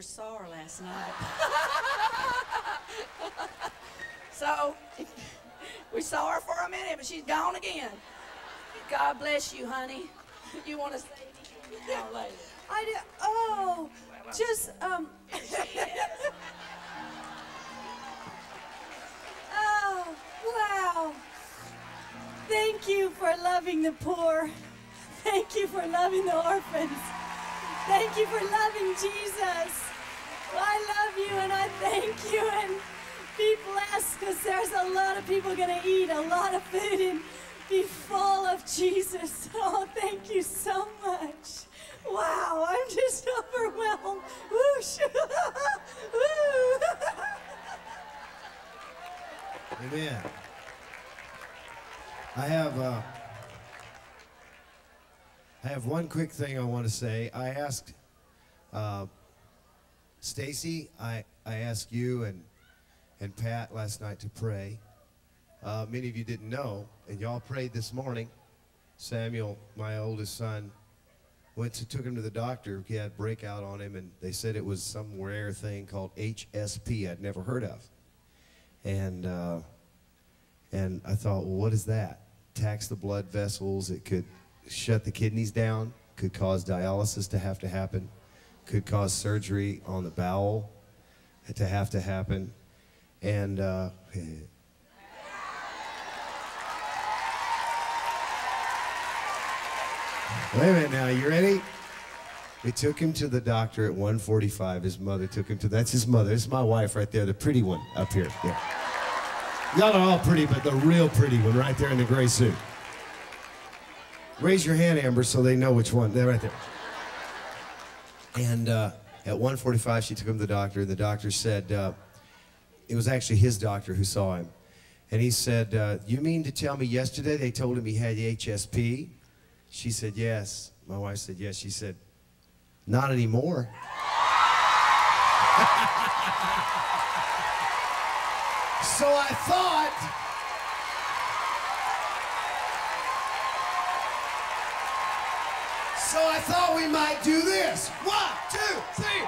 saw her last night. so we saw her for a minute, but she's gone again. God bless you, honey. You want to say anything now later? I did. Oh, just um. oh, wow. Thank you for loving the poor. Thank you for loving the orphans. Thank you for loving Jesus. I love you and I thank you. And be blessed because there's a lot of people going to eat a lot of food and be full of Jesus. Oh, thank you so much. Wow, I'm just overwhelmed. Whoosh. Amen. I have uh, I have one quick thing I want to say. I asked uh, Stacy, I I asked you and and Pat last night to pray. Uh, many of you didn't know, and y'all prayed this morning. Samuel, my oldest son, went to took him to the doctor. He had breakout on him, and they said it was some rare thing called HSP I'd never heard of. And uh, and I thought, well, what is that? Tax the blood vessels. It could shut the kidneys down. Could cause dialysis to have to happen. Could cause surgery on the bowel to have to happen. And uh, wait a minute now. You ready? We took him to the doctor at 1:45. His mother took him to. That's his mother. It's my wife right there, the pretty one up here. Yeah. Y'all are all pretty, but the real pretty one right there in the gray suit. Raise your hand, Amber, so they know which one. They're right there. And uh, at 1:45, she took him to the doctor. and The doctor said uh, it was actually his doctor who saw him, and he said, uh, "You mean to tell me yesterday they told him he had HSP?" She said, "Yes." My wife said, "Yes." She said, "Not anymore." So I thought. So I thought we might do this. One, two, three,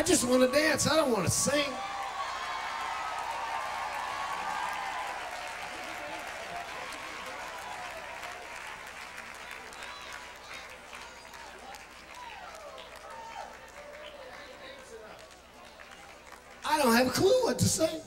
I just want to dance. I don't want to sing. I don't have a clue what to say.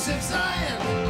Joseph of Zion.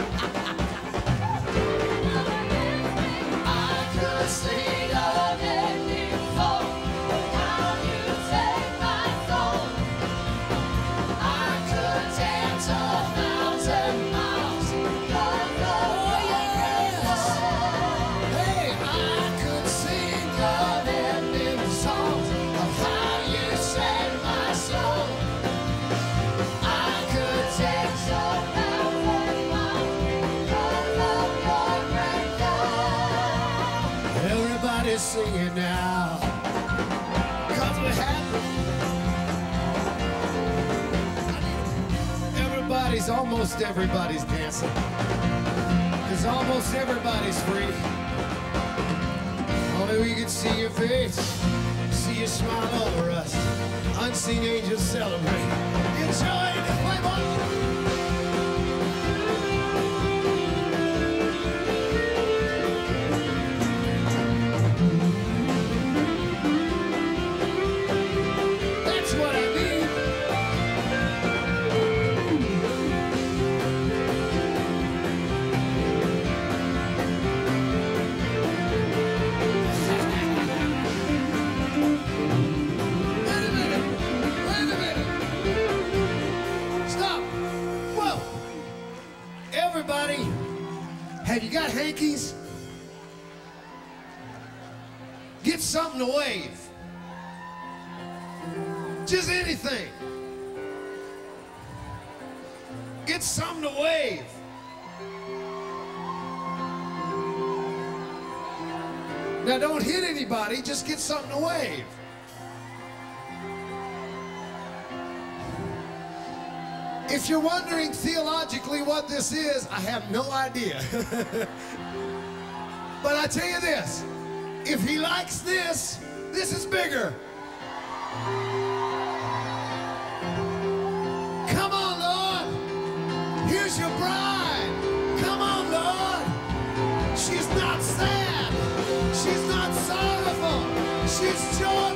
Everybody's, almost everybody's dancing. Cause almost everybody's free. Only we can see your face, see you smile over us. Unseen angels celebrate. Enjoy the playboy. Got hankies? Get something to wave. Just anything. Get something to wave. Now don't hit anybody, just get something to wave. If you're wondering theologically what this is, I have no idea. but I tell you this, if he likes this, this is bigger. Come on, Lord. Here's your bride. Come on, Lord. She's not sad. She's not sorrowful. She's joyful.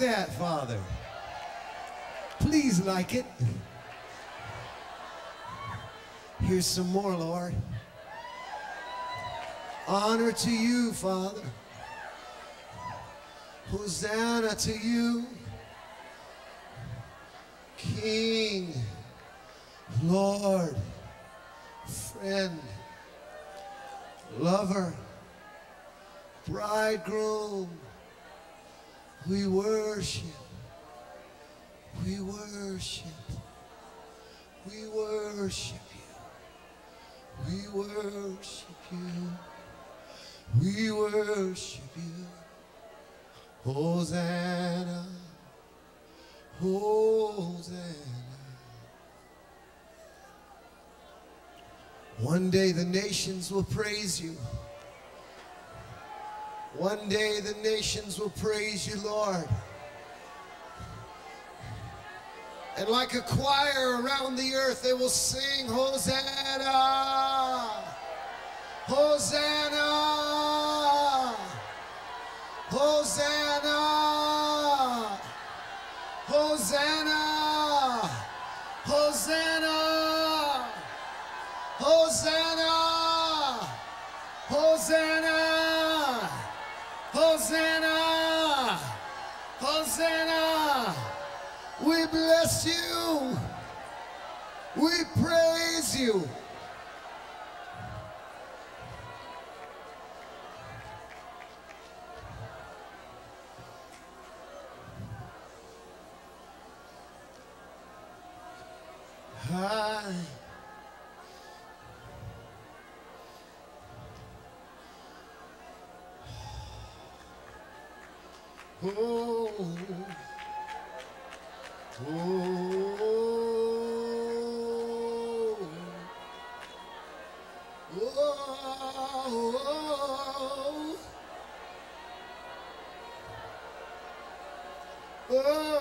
That, Father? Please like it. Here's some more, Lord. Honor to you, Father. Hosanna to you, One day the nations will praise you. One day the nations will praise you, Lord. And like a choir around the earth, they will sing, Hosanna! Hosanna!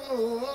Oh.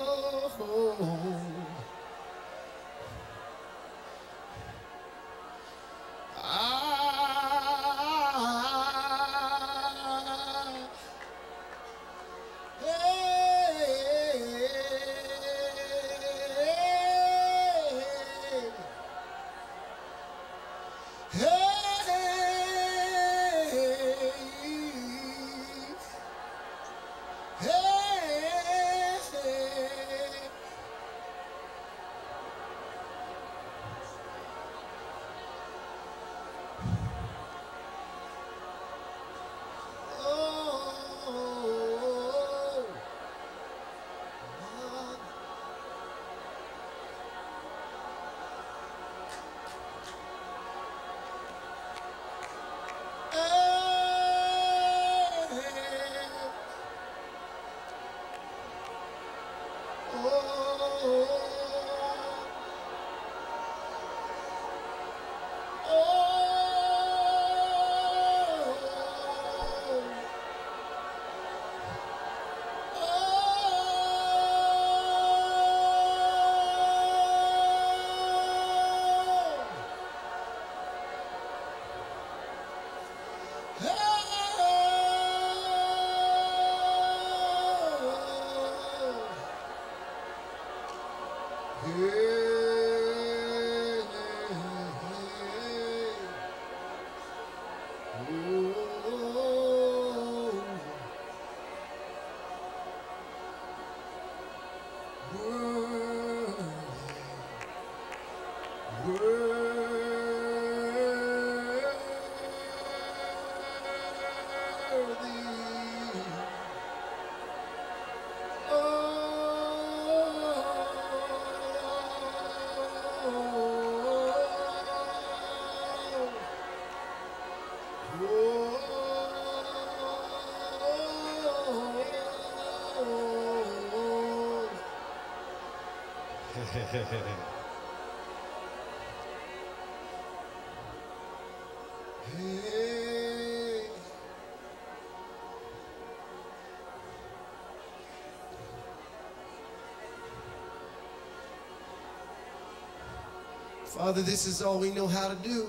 Father, this is all we know how to do.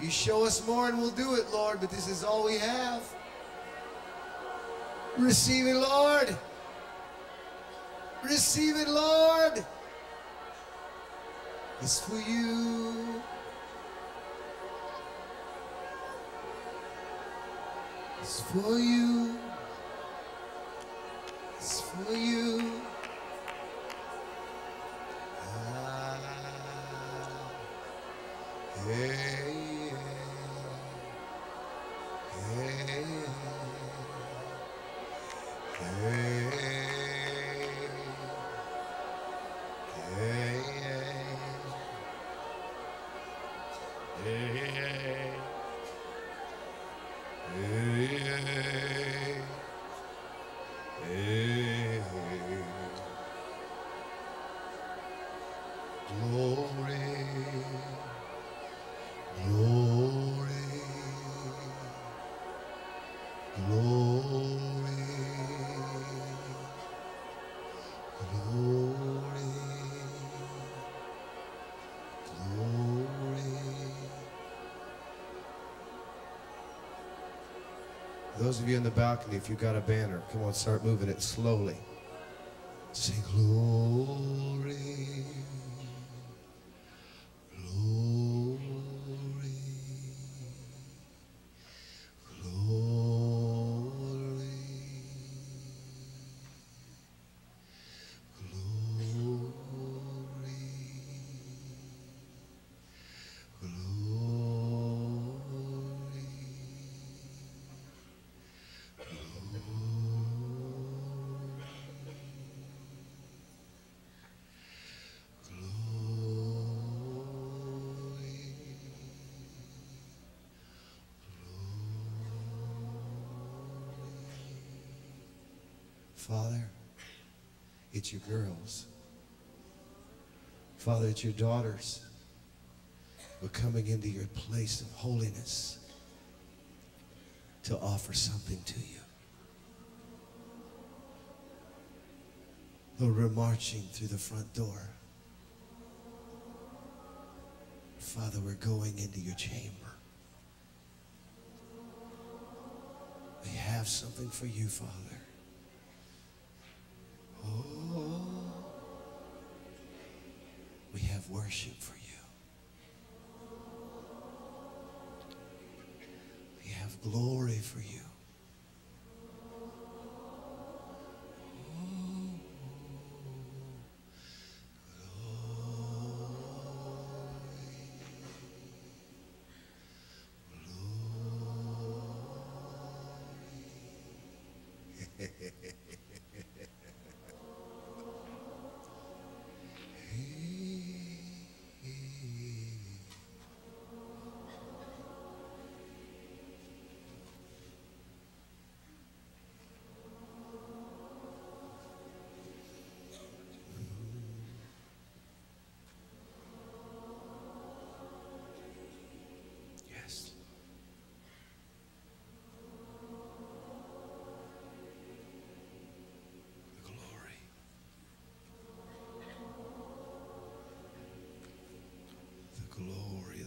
You show us more and we'll do it, Lord, but this is all we have. Receive it, Lord. Receive it, Lord. It's for you. It's for you. Those of you in the balcony, if you got a banner, come on, start moving it slowly. Say glory, it's your girls. Father, it's your daughters. We're coming into your place of holiness to offer something to you. Lord, we're marching through the front door. Father, we're going into your chamber. We have something for you, Father. glory.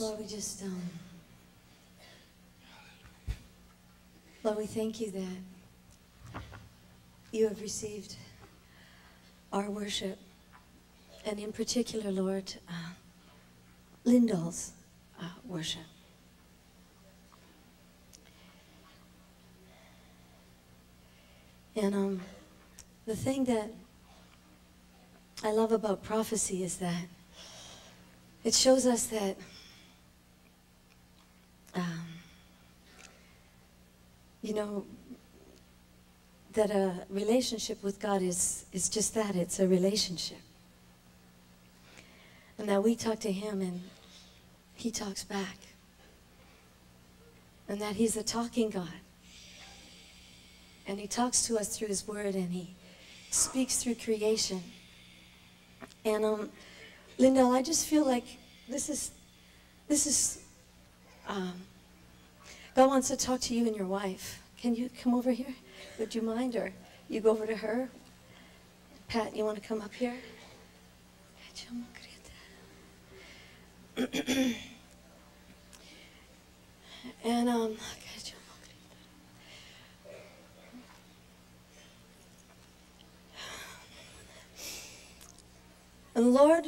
Lord, we just, um, Lord, we thank you that you have received our worship, and in particular, Lord, uh, uh, worship. And um, the thing that I love about prophecy is that it shows us that um, you know that a relationship with God is is just that it's a relationship and that we talk to him and he talks back and that he's a talking God and he talks to us through his word and he speaks through creation and um Lindell, I just feel like this is this is um, God wants to talk to you and your wife. Can you come over here? Would you mind? Or you go over to her? Pat, you want to come up here? and um and Lord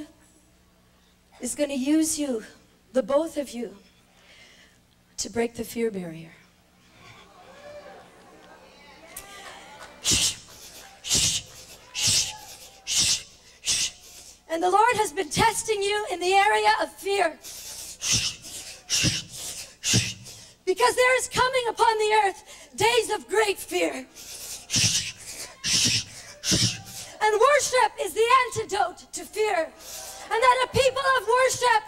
is going to use you, the both of you, to break the fear barrier. And the Lord has been testing you in the area of fear. Because there is coming upon the earth days of great fear. And worship is the antidote to fear and that a people of worship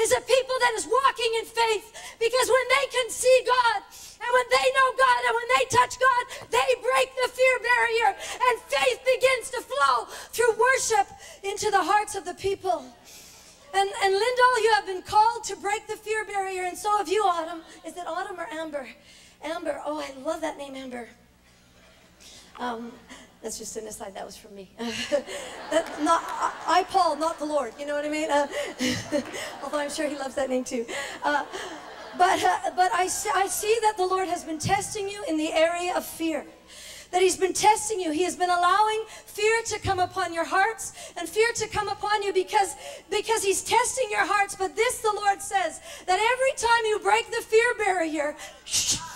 is a people that is walking in faith because when they can see God and when they know God and when they touch God, they break the fear barrier and faith begins to flow through worship into the hearts of the people. And, and Lindell, you have been called to break the fear barrier, and so have you, Autumn. Is it Autumn or Amber? Amber. Oh, I love that name, Amber. Um, that's just an aside. That was from me. that, not I, Paul, not the Lord. You know what I mean? Uh, although I'm sure He loves that name too. Uh, but uh, but I I see that the Lord has been testing you in the area of fear. That He's been testing you. He has been allowing fear to come upon your hearts and fear to come upon you because because He's testing your hearts. But this, the Lord says, that every time you break the fear barrier.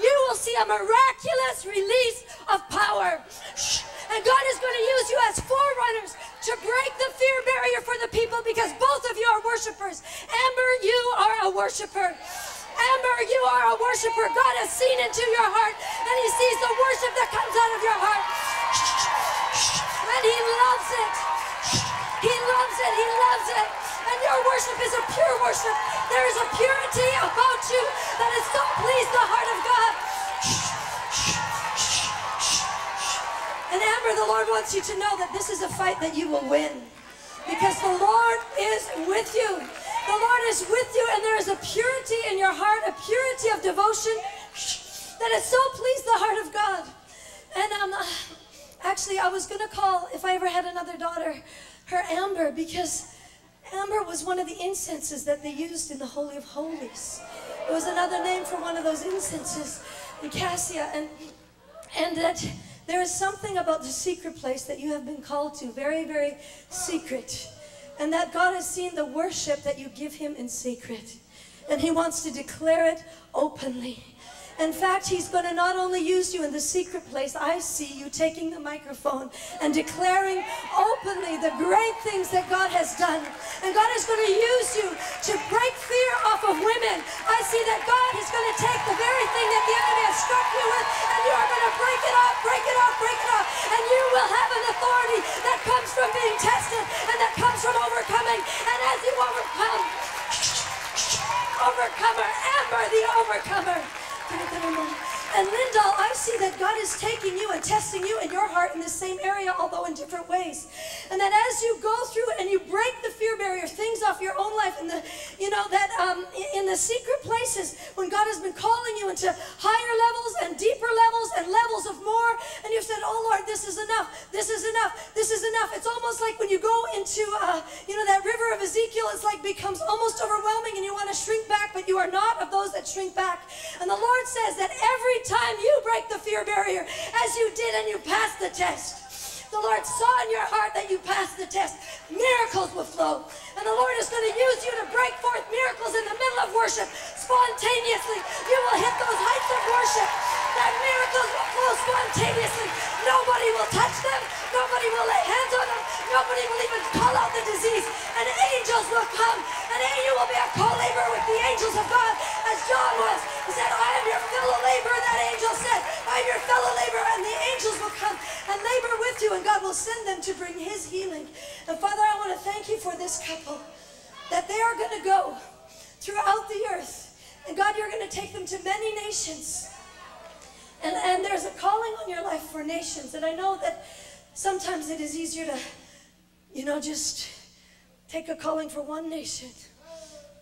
You will see a miraculous release of power. And God is going to use you as forerunners to break the fear barrier for the people because both of you are worshipers. Amber, you are a worshiper. Amber, you are a worshiper. God has seen into your heart and He sees the worship that comes out of your heart. And He loves it. He loves it. He loves it. And your worship is a pure worship. There is a purity about you that is so pleased the heart And Amber, the Lord wants you to know that this is a fight that you will win. Because the Lord is with you. The Lord is with you, and there is a purity in your heart, a purity of devotion that has so pleased the heart of God. And um, actually, I was going to call, if I ever had another daughter, her Amber, because Amber was one of the incenses that they used in the Holy of Holies. It was another name for one of those incenses in Cassia. And, and that there is something about the secret place that you have been called to, very, very secret. And that God has seen the worship that you give Him in secret. And He wants to declare it openly. In fact, he's going to not only use you in the secret place, I see you taking the microphone and declaring openly the great things that God has done. And God is going to use you to break fear off of women. I see that God is going to take the very thing that the enemy has struck you with, and you are going to break it off, break it off, break it off. And you will have an authority that comes from being tested and that comes from overcoming. And as you overcome, overcomer, Amber the overcomer. れからも And Lindell, I see that God is taking you and testing you in your heart in the same area, although in different ways. And that as you go through and you break the fear barrier, barrier, things off your own life, and the, you know, that um, in the secret places when God has been calling you into higher levels and deeper levels and levels of more, and you've said, "Oh Lord, this is enough. This is enough. This is enough." It's almost like when you go into, uh, you know, that river of Ezekiel. It's like becomes almost overwhelming, and you want to shrink back, but you are not of those that shrink back. And the Lord says that every time you break the fear barrier, as you did, and you pass the test. The Lord saw in your heart that you passed the test. Miracles will flow. And the Lord is going to use you to break forth miracles in the middle of worship spontaneously. You will hit those heights of worship. That miracles will flow spontaneously. Nobody will touch them. Nobody will lay hands on them. Nobody will even call out the disease. And angels will come. And you will be a co-laborer with the angels of God as John was. He said, I am your fellow laborer. That and labor with you. And God will send them to bring his healing. And Father, I want to thank you for this couple. That they are going to go throughout the earth. And God, you're going to take them to many nations. And, and there's a calling on your life for nations. And I know that sometimes it is easier to, you know, just take a calling for one nation.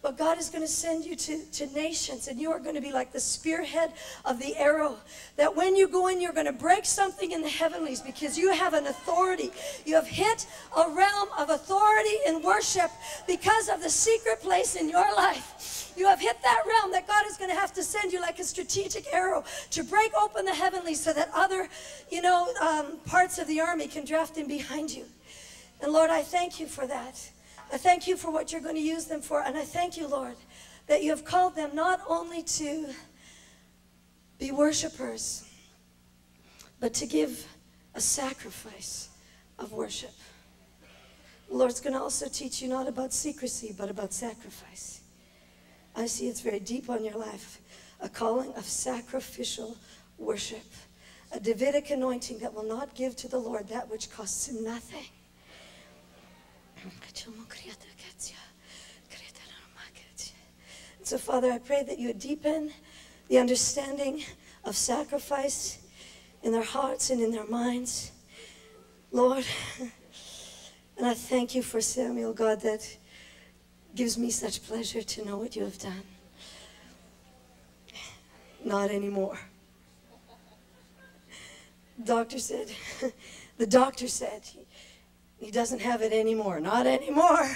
But God is going to send you to, to nations, and you are going to be like the spearhead of the arrow. That when you go in, you're going to break something in the heavenlies because you have an authority. You have hit a realm of authority in worship because of the secret place in your life. You have hit that realm that God is going to have to send you like a strategic arrow to break open the heavenlies so that other, you know, um, parts of the army can draft in behind you. And Lord, I thank you for that. I thank you for what you're going to use them for. And I thank you, Lord, that you have called them not only to be worshipers, but to give a sacrifice of worship. The Lord's going to also teach you not about secrecy, but about sacrifice. I see it's very deep on your life a calling of sacrificial worship, a Davidic anointing that will not give to the Lord that which costs him nothing. So, Father, I pray that you would deepen the understanding of sacrifice in their hearts and in their minds. Lord, and I thank you for Samuel, God, that gives me such pleasure to know what you have done. Not anymore. Doctor said, the doctor said, he doesn't have it anymore. Not anymore.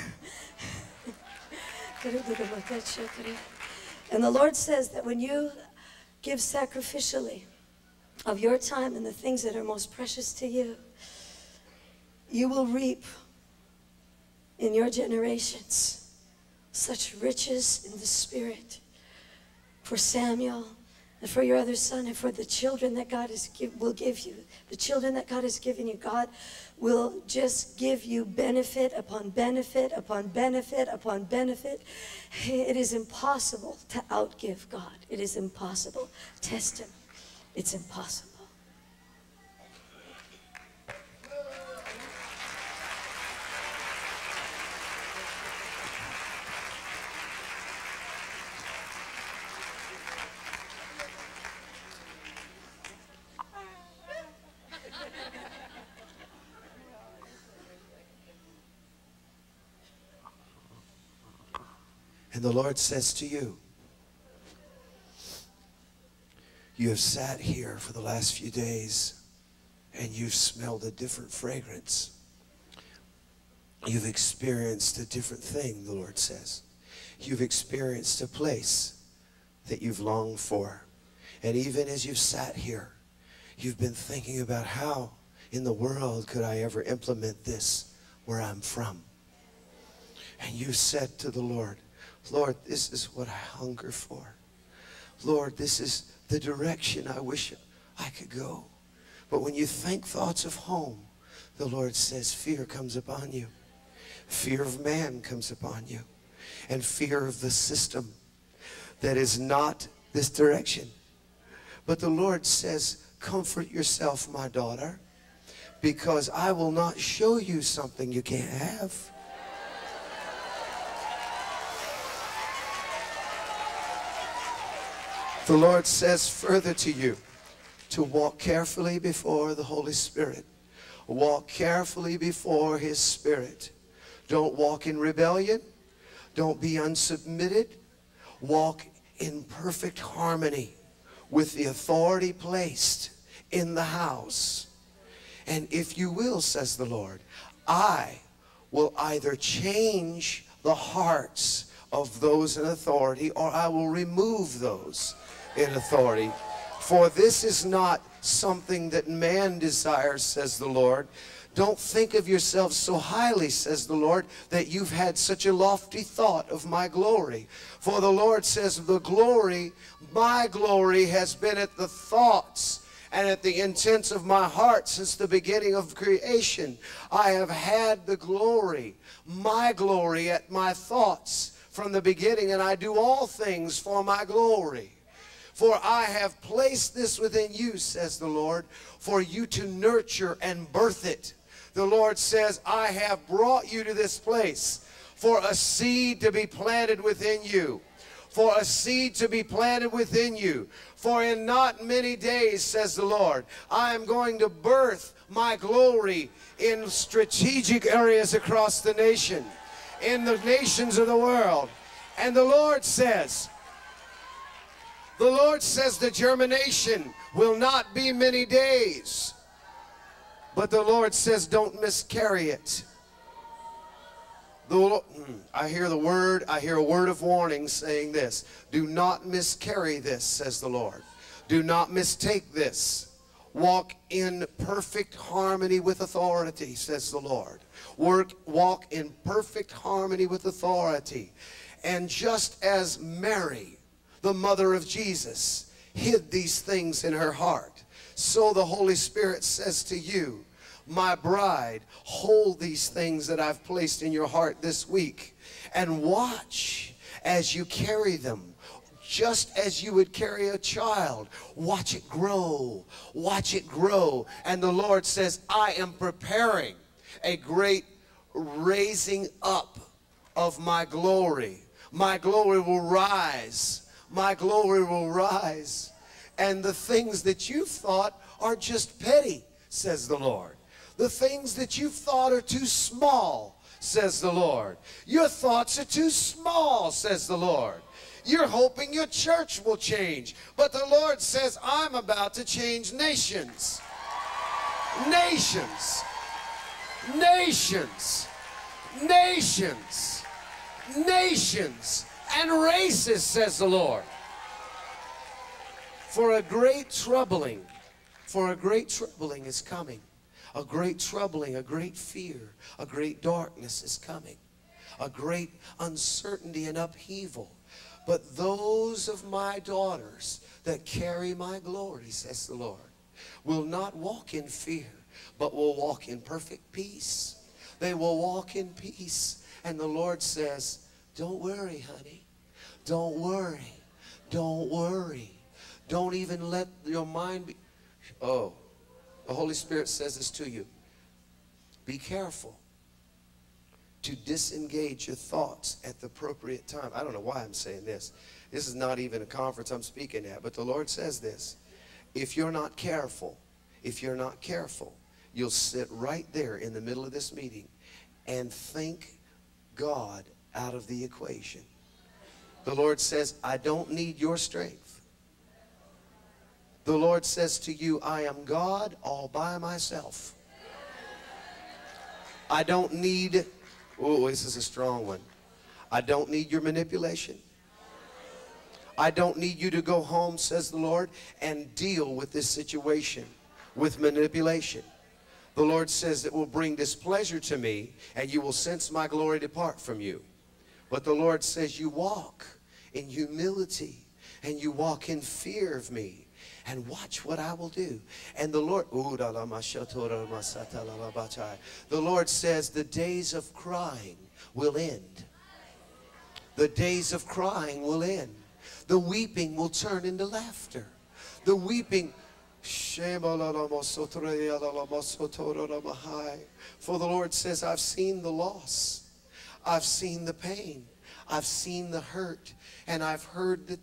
And the Lord says that when you give sacrificially of your time and the things that are most precious to you, you will reap in your generations such riches in the Spirit for Samuel and for your other son and for the children that God is give, will give you. The children that God has given you, God will just give you benefit upon benefit upon benefit upon benefit. It is impossible to outgive God. It is impossible. Test Him. It's impossible. And the Lord says to you, You have sat here for the last few days and you've smelled a different fragrance. You've experienced a different thing, the Lord says. You've experienced a place that you've longed for. And even as you've sat here, you've been thinking about how in the world could I ever implement this where I'm from? And you said to the Lord, Lord, this is what I hunger for. Lord, this is the direction I wish I could go. But when you think thoughts of home, the Lord says fear comes upon you. Fear of man comes upon you. And fear of the system that is not this direction. But the Lord says, comfort yourself, my daughter, because I will not show you something you can't have. The Lord says further to you to walk carefully before the Holy Spirit. Walk carefully before His Spirit. Don't walk in rebellion. Don't be unsubmitted. Walk in perfect harmony with the authority placed in the house. And if you will, says the Lord, I will either change the hearts of those in authority or I will remove those in authority. For this is not something that man desires, says the Lord. Don't think of yourselves so highly, says the Lord, that you've had such a lofty thought of my glory. For the Lord says, The glory, my glory, has been at the thoughts and at the intents of my heart since the beginning of creation. I have had the glory, my glory, at my thoughts from the beginning, and I do all things for my glory. For I have placed this within you, says the Lord, for you to nurture and birth it. The Lord says, I have brought you to this place for a seed to be planted within you. For a seed to be planted within you. For in not many days, says the Lord, I am going to birth my glory in strategic areas across the nation, in the nations of the world. And the Lord says, the Lord says the germination will not be many days. But the Lord says don't miscarry it. The Lord, hmm, I hear the word, I hear a word of warning saying this. Do not miscarry this, says the Lord. Do not mistake this. Walk in perfect harmony with authority, says the Lord. Work, walk in perfect harmony with authority. And just as Mary, the mother of Jesus, hid these things in her heart, so the Holy Spirit says to you, my bride, hold these things that I've placed in your heart this week and watch as you carry them. Just as you would carry a child, watch it grow, watch it grow. And the Lord says, I am preparing a great raising up of my glory. My glory will rise. My glory will rise. And the things that you thought are just petty, says the Lord. The things that you thought are too small, says the Lord. Your thoughts are too small, says the Lord. You're hoping your church will change. But the Lord says, I'm about to change nations. Nations. Nations. Nations. Nations. And races, says the Lord. For a great troubling, for a great troubling is coming. A great troubling, a great fear, a great darkness is coming. A great uncertainty and upheaval. But those of my daughters that carry my glory, says the Lord, will not walk in fear, but will walk in perfect peace. They will walk in peace. And the Lord says, Don't worry, honey. Don't worry. Don't worry. Don't even let your mind be. Oh, the Holy Spirit says this to you. Be careful to disengage your thoughts at the appropriate time. I don't know why I'm saying this. This is not even a conference I'm speaking at, but the Lord says this. If you're not careful, if you're not careful, you'll sit right there in the middle of this meeting and think God out of the equation. The Lord says, I don't need your strength. The Lord says to you, I am God all by myself. I don't need, oh, this is a strong one. I don't need your manipulation. I don't need you to go home, says the Lord, and deal with this situation with manipulation. The Lord says it will bring displeasure to me, and you will sense my glory depart from you. But the Lord says you walk in humility, and you walk in fear of me, and watch what I will do. And the Lord, the Lord says the days of crying will end. The days of crying will end. The weeping will turn into laughter. The weeping, for the Lord says, I've seen the loss. I've seen the pain. I've seen the hurt. And I've heard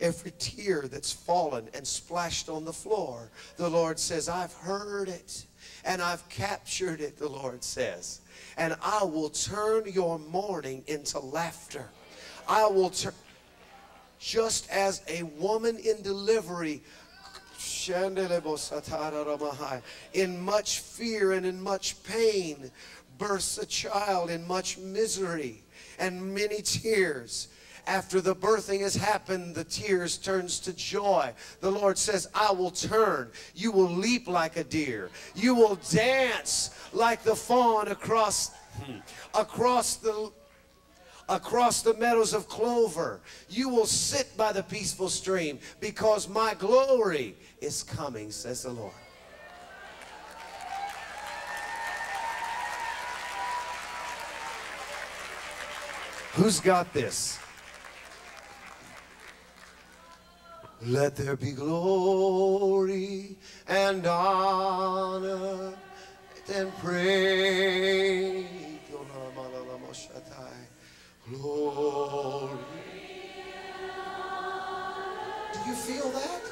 every tear that's fallen and splashed on the floor. The Lord says, I've heard it and I've captured it, the Lord says. And I will turn your mourning into laughter. I will turn, just as a woman in delivery in much fear and in much pain births a child in much misery and many tears after the birthing has happened the tears turns to joy the lord says i will turn you will leap like a deer you will dance like the fawn across hmm, across the across the meadows of clover. You will sit by the peaceful stream because my glory is coming, says the Lord. Who's got this? Let there be glory and honor and praise. Oh, glory. Do you feel that?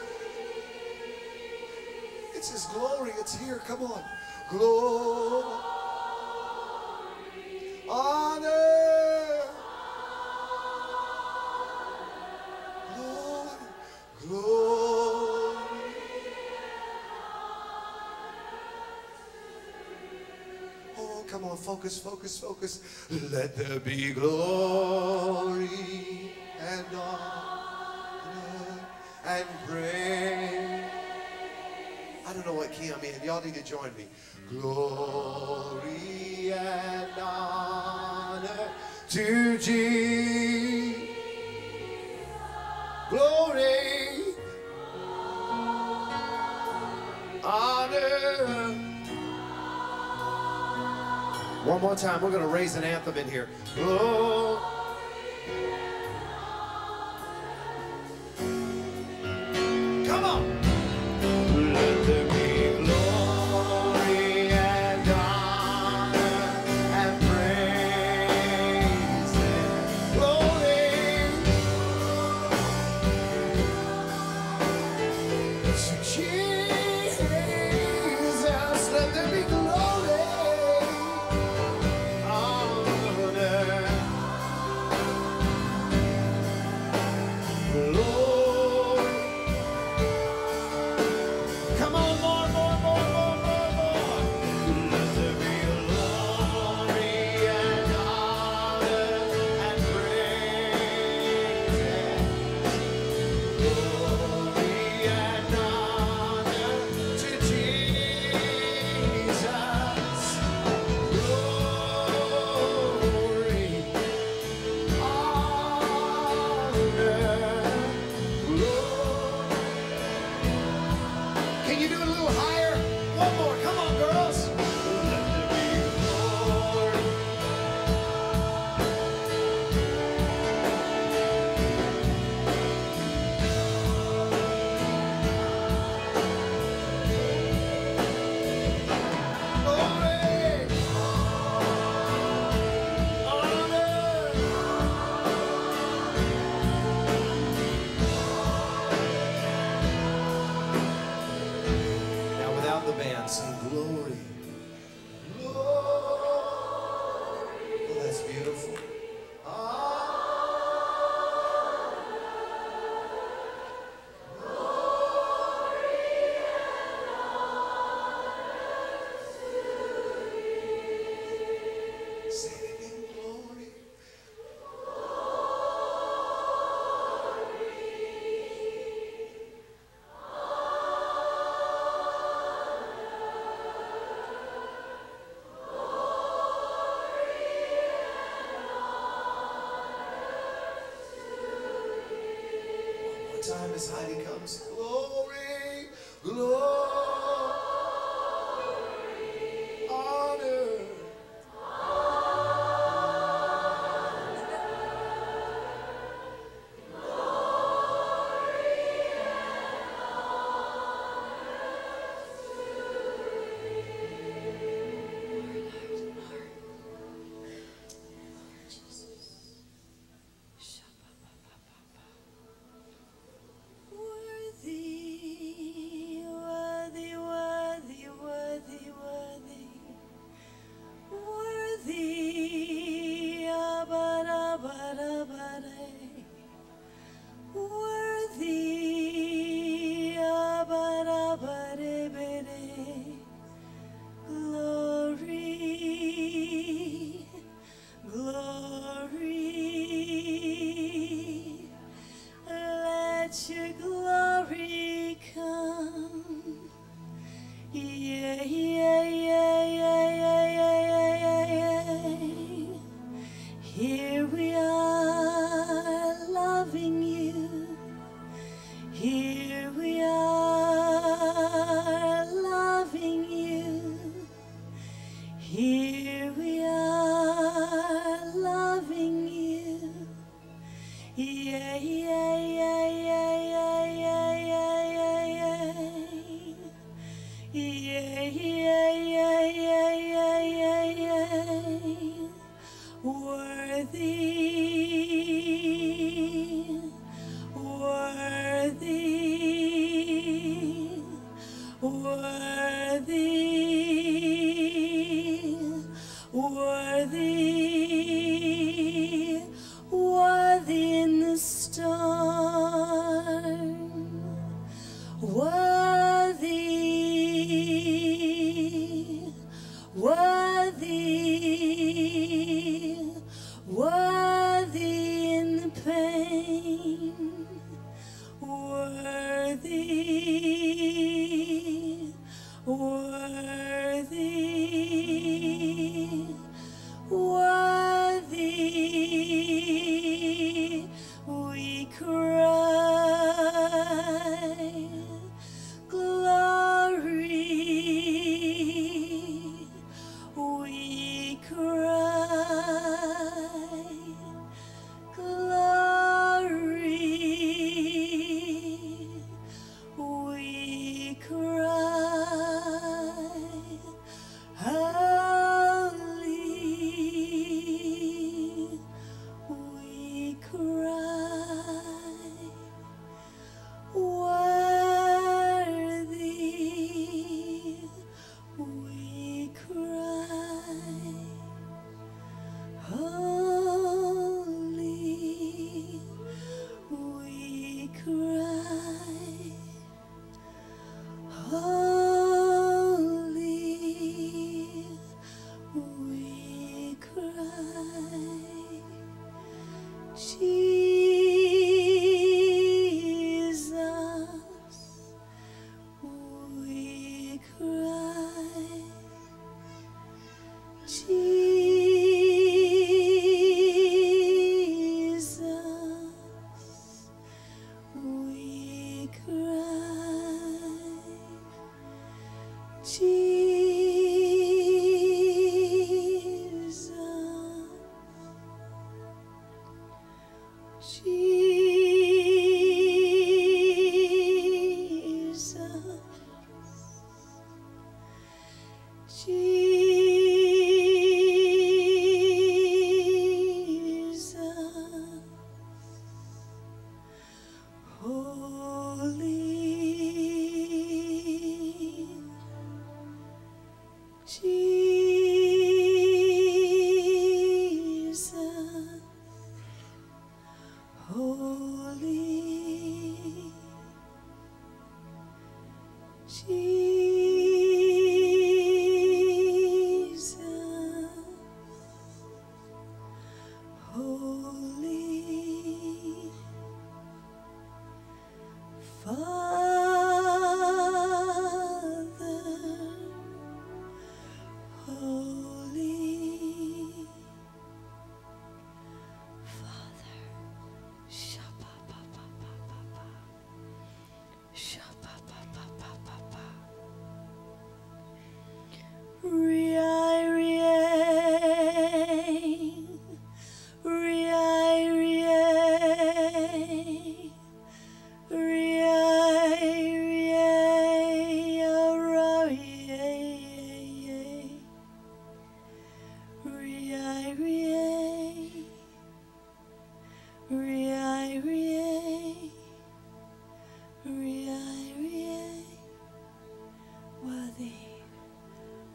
It's His glory. It's here. Come on. Glory. Honor. Oh, come on, focus, focus, focus. Let there be glory and honor and praise. I don't know what key I'm in. Y'all need to join me. Glory and honor to Jesus. Glory, honor. One more time, we're going to raise an anthem in here. Glory. Come on. One more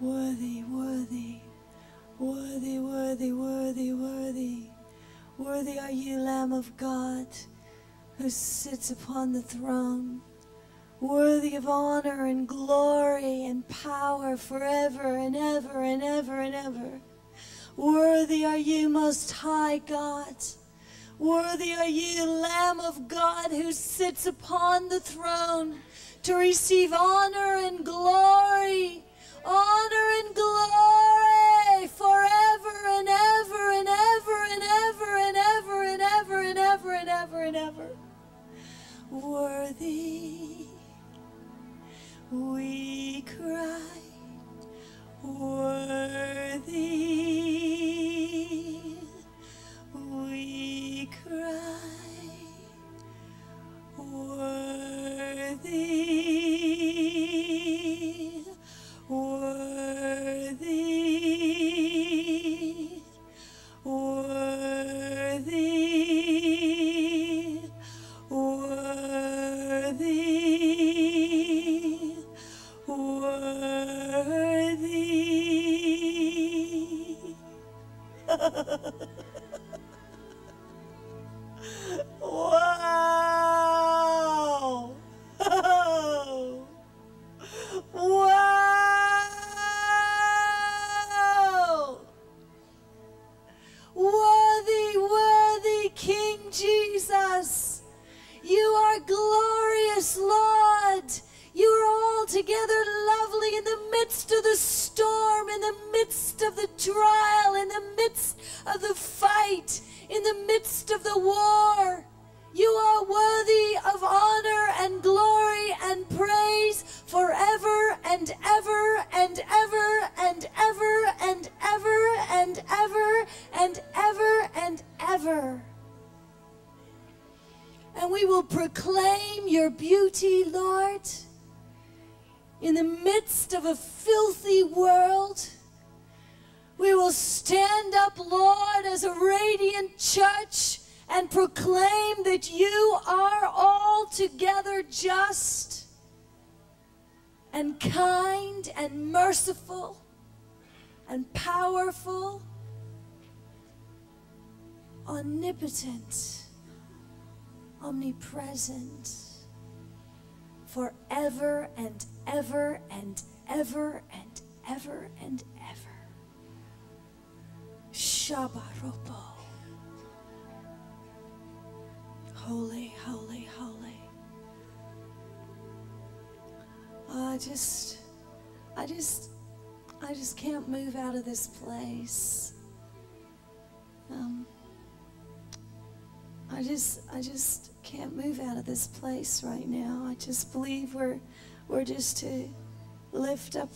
worthy, worthy, worthy, worthy, worthy, worthy. Worthy are you, Lamb of God, who sits upon the throne worthy of honor and glory and power forever and ever and ever and ever. Worthy are you, Most High God. Worthy are you, Lamb of God, who sits upon the throne to receive honor and glory, honor and glory forever and ever and ever and ever and ever and ever and ever and ever and ever. Worthy, we cry, worthy, place. Um, I just, I just can't move out of this place right now. I just believe we're, we're just to lift up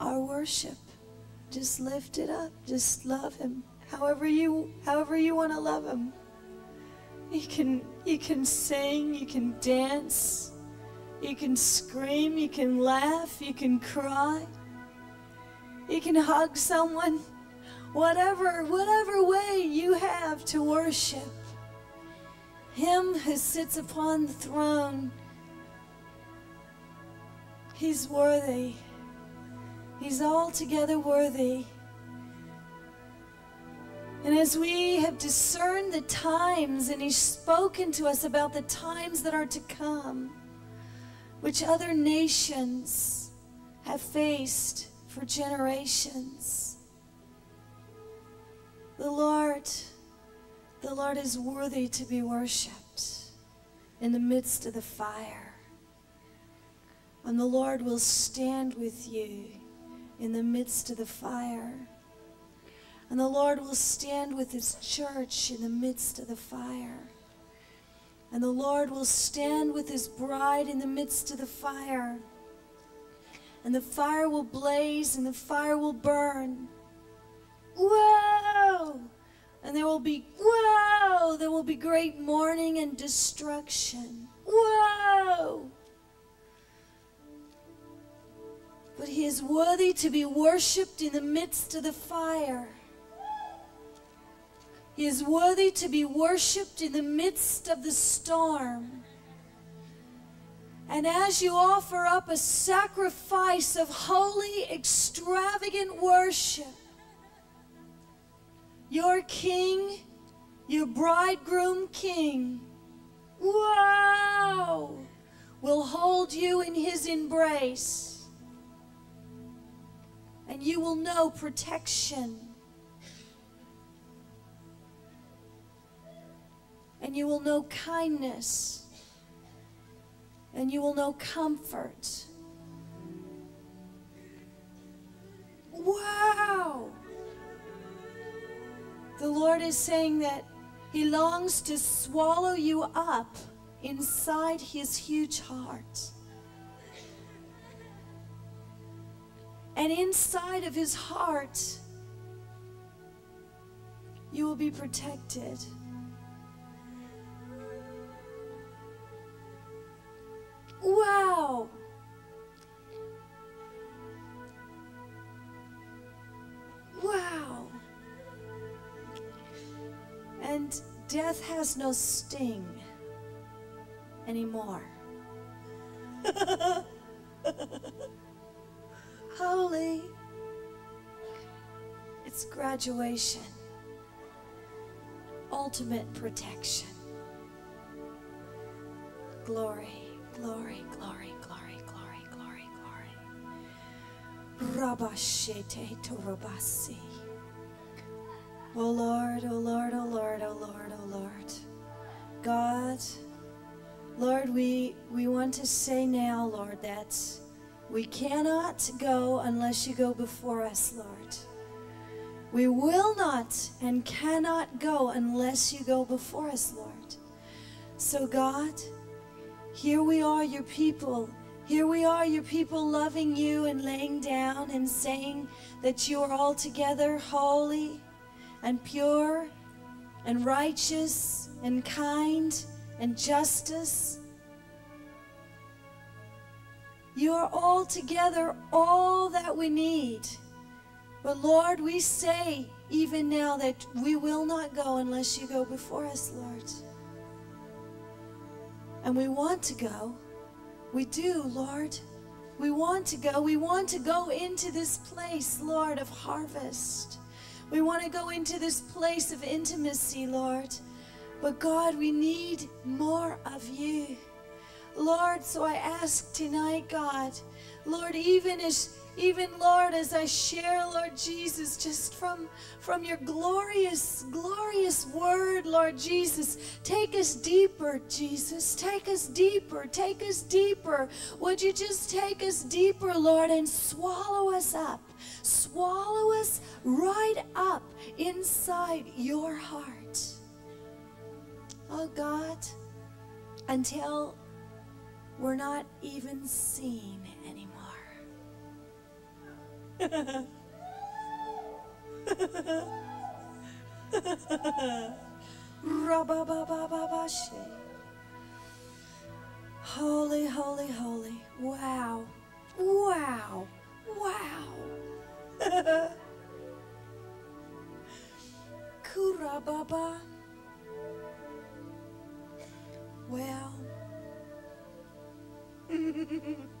our worship. Just lift it up. Just love Him. However you, however you want to love Him. You can, you can sing. You can dance. You can scream. You can laugh. You can cry. You can hug someone. Whatever, whatever way you have to worship. Him who sits upon the throne, He's worthy. He's altogether worthy. And as we have discerned the times, and He's spoken to us about the times that are to come, which other nations have faced for generations, the Lord, the Lord is worthy to be worshiped in the midst of the fire. And the Lord will stand with you in the midst of the fire. And the Lord will stand with his church in the midst of the fire. And the Lord will stand with his bride in the midst of the fire. And the fire will blaze and the fire will burn. Whoa! And there will be, whoa! There will be great mourning and destruction. Whoa! But he is worthy to be worshiped in the midst of the fire. He is worthy to be worshiped in the midst of the storm. And as you offer up a sacrifice of holy, extravagant worship, your king, your bridegroom king, wow, will hold you in his embrace. And you will know protection. And you will know kindness. And you will know comfort. Wow! The Lord is saying that He longs to swallow you up inside His huge heart. And inside of His heart, you will be protected. Wow! Wow! And death has no sting anymore. Holy. It's graduation. Ultimate protection. Glory, glory, glory, glory, glory, glory, glory. Rabashete torobasi. Oh Lord, oh Lord, oh Lord, oh Lord, oh Lord. God, Lord, we, we want to say now, Lord, that we cannot go unless you go before us, Lord. We will not and cannot go unless you go before us, Lord. So, God, here we are, your people. Here we are, your people loving you and laying down and saying that you are altogether holy and pure and righteous and kind and justice. You are altogether all that we need. But Lord, we say even now that we will not go unless you go before us, Lord. And we want to go. We do, Lord. We want to go. We want to go into this place, Lord, of harvest. We want to go into this place of intimacy, Lord. But God, we need more of you. Lord, so I ask tonight, God, Lord, even as even Lord, as I share, Lord Jesus, just from from your glorious, glorious word, Lord Jesus. Take us deeper, Jesus. Take us deeper. Take us deeper. Would you just take us deeper, Lord, and swallow us up? Swallow us right up inside your heart. Oh God, until we're not even seen. Holy, holy, holy. Wow. Wow. Wow. Kurababa. Well.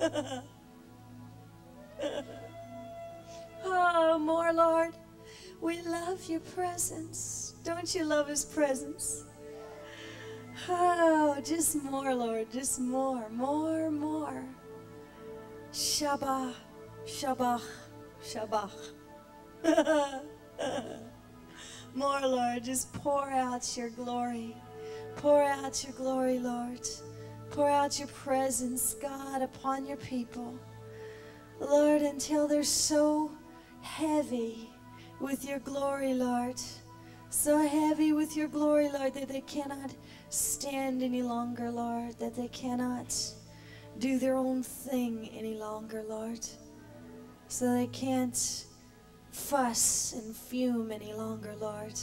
Oh, more, Lord. We love your presence. Don't you love his presence? Oh, just more, Lord. Just more, more, more. Shabbat, Shabbat, Shabbat. more, Lord. Just pour out your glory. Pour out your glory, Lord. Pour out your presence, God, upon your people. Lord, until they're so heavy with your glory, Lord. So heavy with your glory, Lord, that they cannot stand any longer, Lord. That they cannot do their own thing any longer, Lord. So they can't fuss and fume any longer, Lord.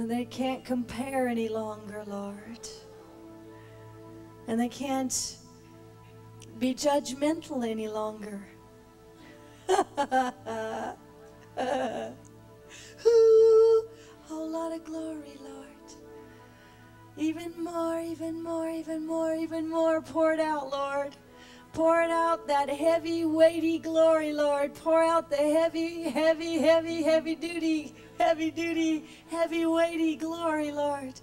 And they can't compare any longer, Lord. And they can't be judgmental any longer. Ooh, whole lot of glory, Lord. Even more, even more, even more, even more. poured out, Lord. Pour out that heavy, weighty glory, Lord. Pour out the heavy, heavy, heavy, heavy duty, heavy duty, heavy, weighty glory, Lord.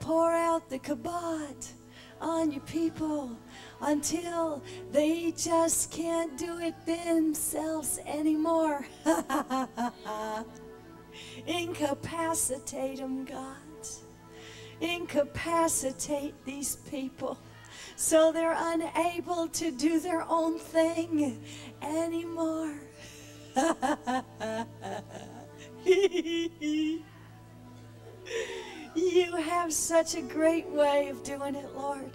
Pour out the kabod on your people until they just can't do it themselves anymore. Incapacitate them, God. Incapacitate these people so they're unable to do their own thing anymore. you have such a great way of doing it, Lord.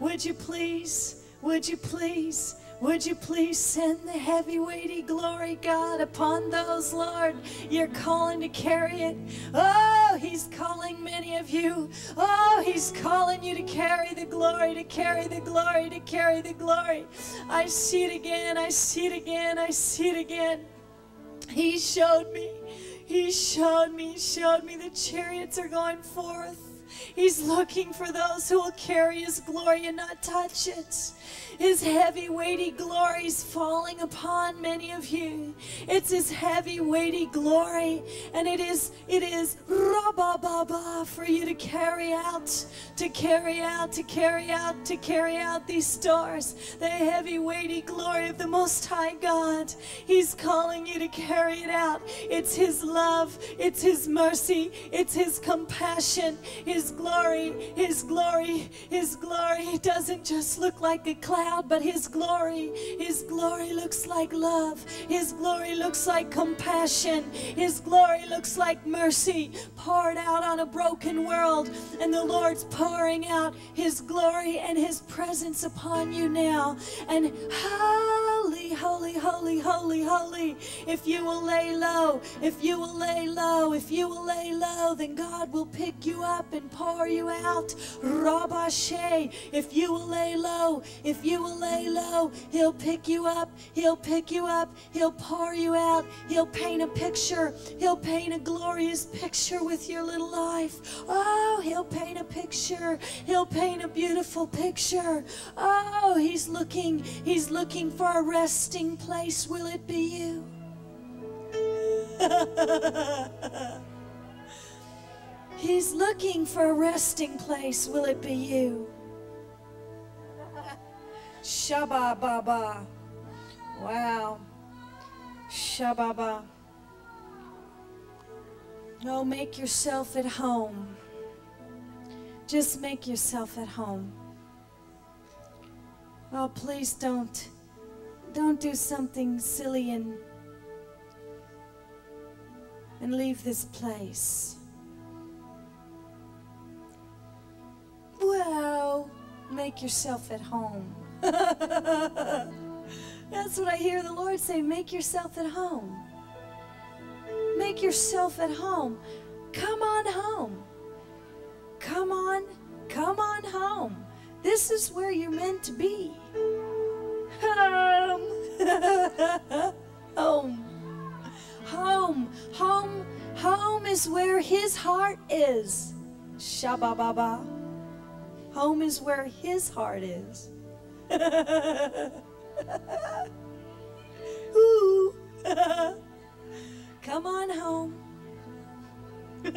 Would you please, would you please, would you please send the heavy, weighty glory, God, upon those, Lord, you're calling to carry it. Oh, Oh, he's calling many of you. Oh, He's calling you to carry the glory, to carry the glory, to carry the glory. I see it again, I see it again, I see it again. He showed me, He showed me, He showed me the chariots are going forth. He's looking for those who will carry His glory and not touch it. His heavy, weighty glory is falling upon many of you. It's His heavy, weighty glory, and it is it is rabababa for you to carry out, to carry out, to carry out, to carry out these stars. The heavy, weighty glory of the Most High God. He's calling you to carry it out. It's His love, it's His mercy, it's His compassion, His glory, His glory, His glory. Doesn't just look like a cloud, but His glory, His glory looks like love. His glory looks like compassion. His glory looks like mercy poured out on a broken world. And the Lord's pouring out His glory and His presence upon you now. And holy, holy, holy, holy, holy. If you will lay low, if you will lay low, if you will lay low, then God will pick you up and pour you out. Rabashe. If you will lay low, if you will lay low, He'll pick you up. He'll pick you up. He'll pour you out. He'll paint a picture. He'll paint a glorious picture with your little life. Oh, He'll paint a picture. He'll paint a beautiful picture. Oh, He's looking. He's looking for a resting place. Will it be you? He's looking for a resting place. Will it be you? Shabba Baba. Wow. Shababa. Oh, make yourself at home. Just make yourself at home. Oh, please don't. Don't do something silly and and leave this place. Well, make yourself at home. That's what I hear the Lord say. Make yourself at home. Make yourself at home. Come on home. Come on, come on home. This is where you're meant to be. Home. home. Home. Home. Home is where his heart is. Shabababa. Home is where his heart is. Ooh. Come on home.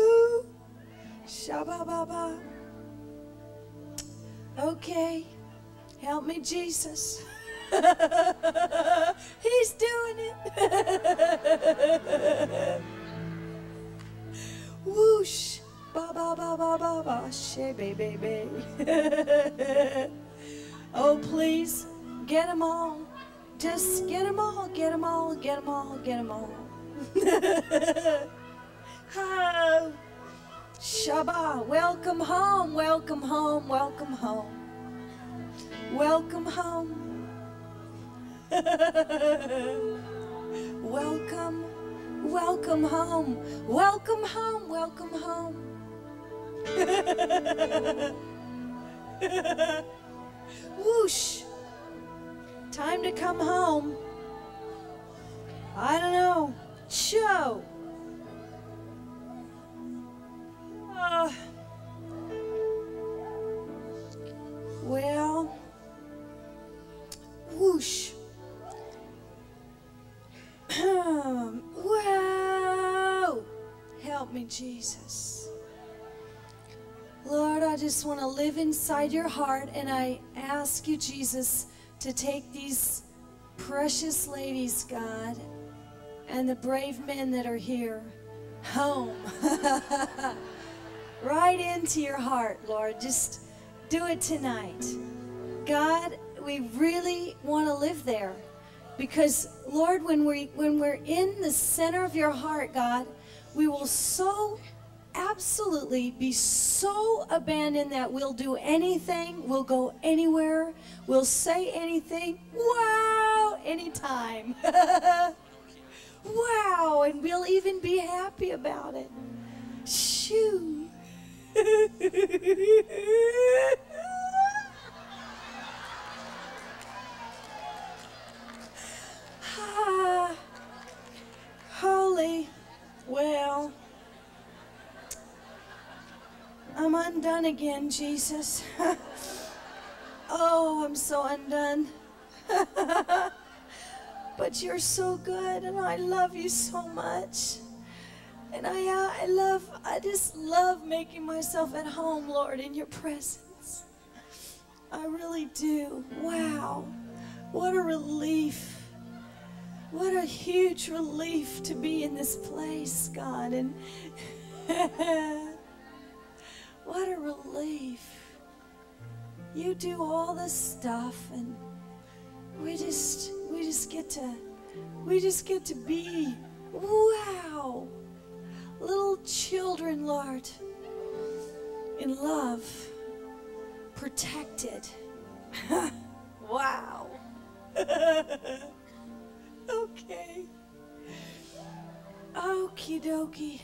Ooh. Shabababa. Okay. Help me, Jesus. He's doing it. Whoosh. Ba ba ba ba ba ba. She be be. Oh, please, get them all. Just get them all, get them all, get them all, get them all. oh, Shabbat, welcome home, welcome home, welcome home. Welcome home. welcome, welcome home, welcome home, welcome home. Whoosh. Time to come home. I don't know. Show. Uh, well, whoosh. Help me, Jesus. Lord, I just want to live inside your heart, and I ask you, Jesus, to take these precious ladies, God, and the brave men that are here home. right into your heart, Lord. Just do it tonight. God, we really want to live there. Because Lord, when we when we're in the center of your heart, God, we will so absolutely be so abandoned that we'll do anything, we'll go anywhere, we'll say anything. Wow, anytime. wow, and we'll even be happy about it. Shoo. well, I'm undone again, Jesus. oh, I'm so undone. but you're so good, and I love you so much. And I, uh, I love, I just love making myself at home, Lord, in your presence. I really do. Wow. What a relief. What a huge relief to be in this place, God. And what a relief. You do all this stuff and we just we just get to we just get to be wow. Little children, Lord. In love. Protected. wow. Okay. Okie dokie.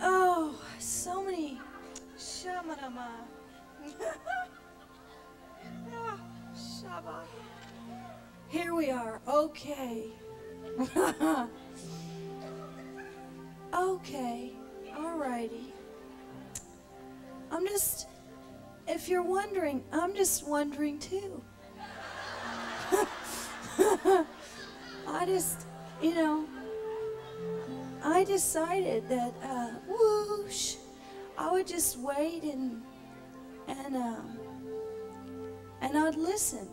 oh, so many. Shamanama. Ah. Here we are. Okay. okay, alrighty. I'm just, if you're wondering, I'm just wondering too. I just, you know, I decided that uh, whoosh, I would just wait and and um, and I'd listen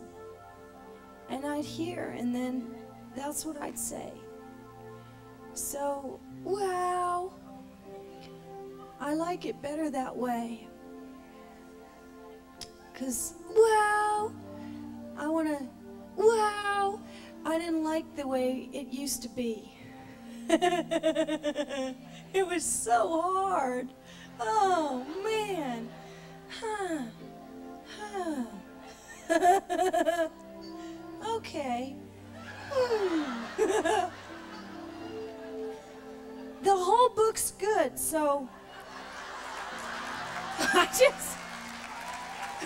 and I'd hear, and then that's what I'd say. So, wow, I like it better that way. Cause wow, I wanna wow. I didn't like the way it used to be. it was so hard. Oh man. Huh. Huh. okay. The whole book's good, so I just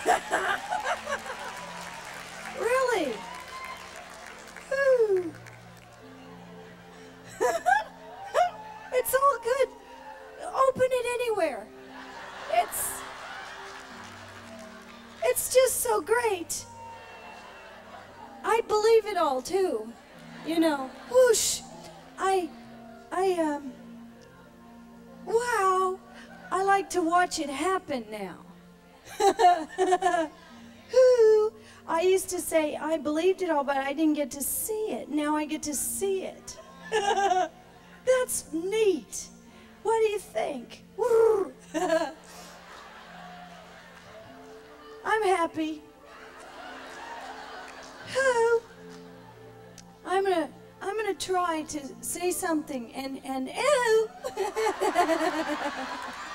really. it's all good. Open it anywhere. It's it's just so great. I believe it all too. You know, whoosh. I I um wow. I like to watch it happen now. Who I used to say I believed it all, but I didn't get to see it. Now I get to see it. That's neat. What do you think? I'm happy. Who? I'm gonna I'm gonna try to say something and and ew.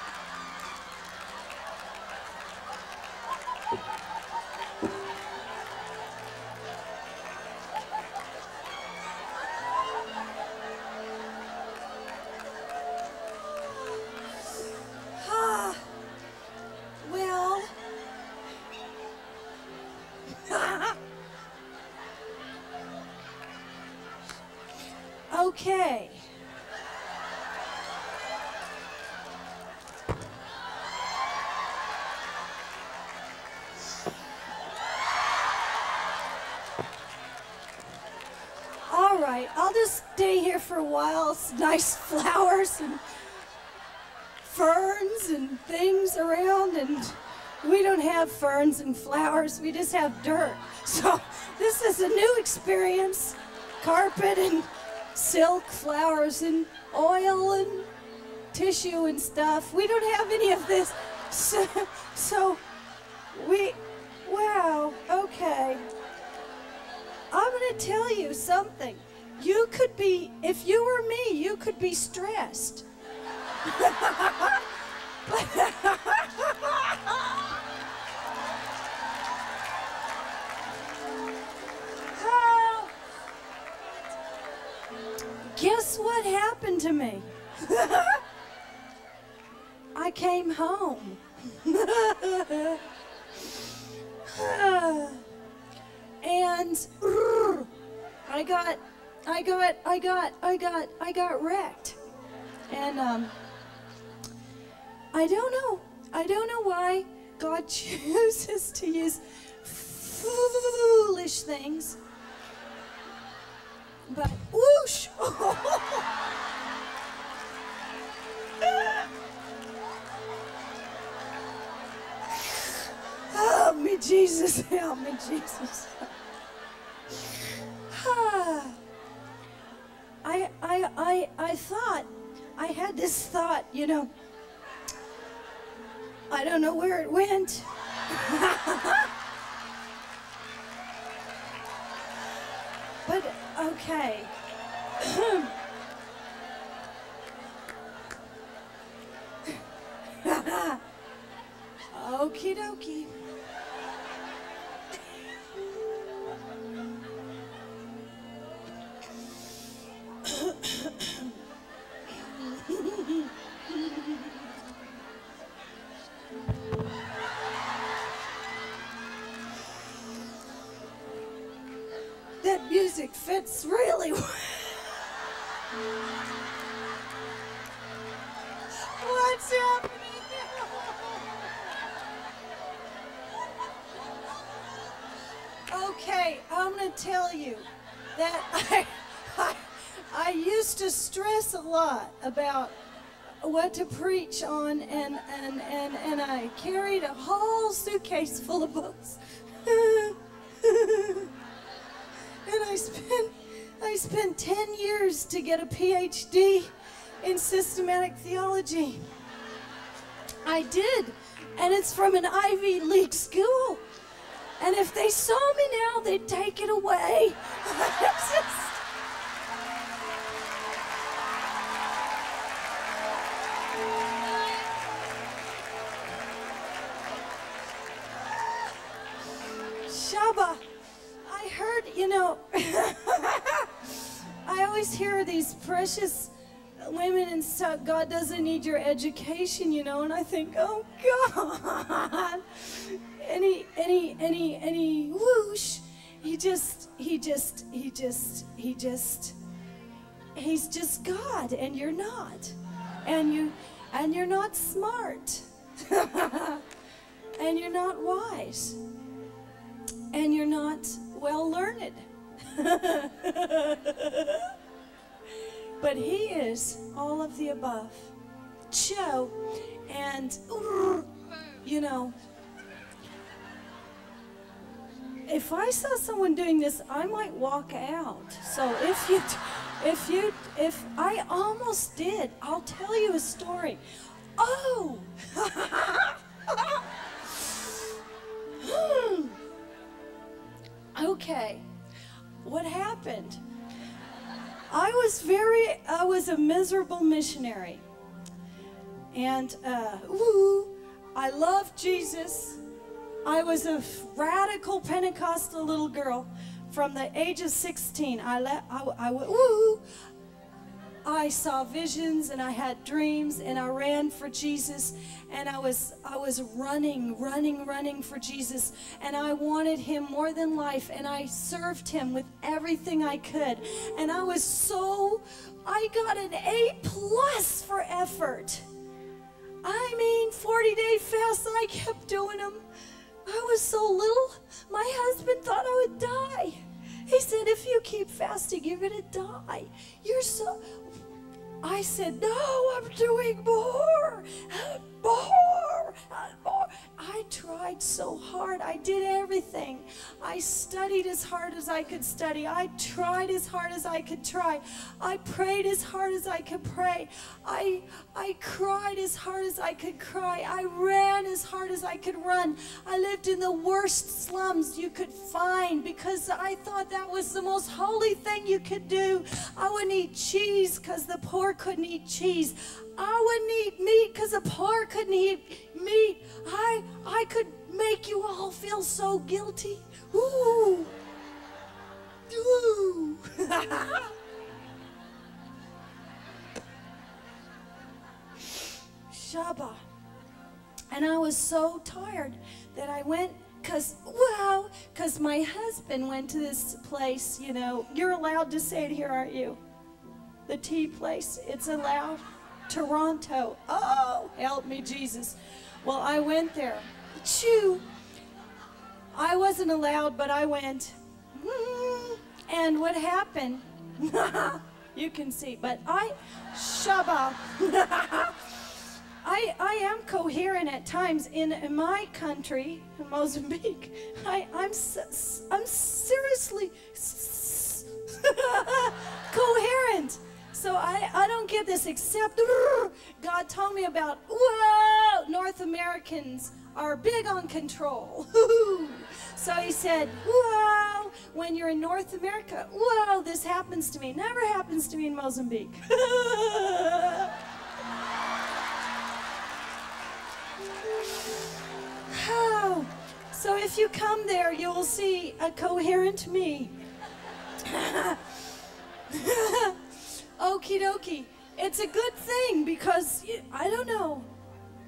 Nice flowers and ferns and things around, and we don't have ferns and flowers, we just have dirt. So this is a new experience carpet and silk, flowers and oil and tissue and stuff. We don't have any of this. So, so we, wow, okay. I'm going to tell you something. You could be, if you were me, you could be stressed. Guess what happened to me? I came home. and I got I got I got I got I got wrecked. And um I don't know. I don't know why God chooses to use foolish things. But whoosh! Help me, Jesus. Help me, Jesus. I, I, I, thought, I had this thought, you know, I don't know where it went. but, okay. Okie dokie. To preach on, and, and, and, and I carried a whole suitcase full of books. and I spent, I spent 10 years to get a PhD in systematic theology. I did, and it's from an Ivy League school. And if they saw me now, they'd take it away. precious women and stuff. God doesn't need your education, you know, and I think, oh God. Any, any, any, any whoosh. He just, he just, he just, he just, he's just God, and you're not, and you, and you're not smart, and you're not wise and you're not well learned. but he is all of the above. Joe, and you know, if I saw someone doing this, I might walk out. So if you, if you, if I almost did, I'll tell you a story. Oh. Hmm. Okay, what happened? I was very, I was a miserable missionary. And, uh, woo, I loved Jesus. I was a radical Pentecostal little girl from the age of 16. I let, I, I, woo, I saw visions and I had dreams and I ran for Jesus and I was I was running, running, running for Jesus and I wanted him more than life and I served him with everything I could. And I was so I got an A plus for effort. I mean 40 day fast I kept doing them. I was so little, my husband thought I would die. He said, if you keep fasting, you're going to die. You're so. I said, no, I'm doing more, more, more. I tried so hard. I did everything. I studied as hard as I could study. I tried as hard as I could try. I prayed as hard as I could pray. I, I cried as hard as I could cry. I ran as hard as I could run. I lived in the worst slums you could find because I thought that was the most holy thing you could do. I wouldn't eat cheese because the poor couldn't eat cheese. I wouldn't eat meat because the poor couldn't eat meat. I I could make you all feel so guilty. Ooh. Ooh. Shaba. And I was so tired that I went because, wow, because my husband went to this place, you know. You're allowed to say it here, aren't you? The tea place. It's allowed. Toronto. Oh, help me, Jesus. Well, I went there. Chew. I wasn't allowed, but I went. Mm. And what happened? you can see, but I, Shaba. I, I am coherent at times in, in my country, in Mozambique. I, I'm, I'm seriously coherent. So I, I don't get this except God told me about, whoa, North Americans are big on control. so he said, whoa, when you're in North America, whoa, this happens to me. Never happens to me in Mozambique. Oh, so if you come there, you will see a coherent me. Okie dokie. It's a good thing because I don't know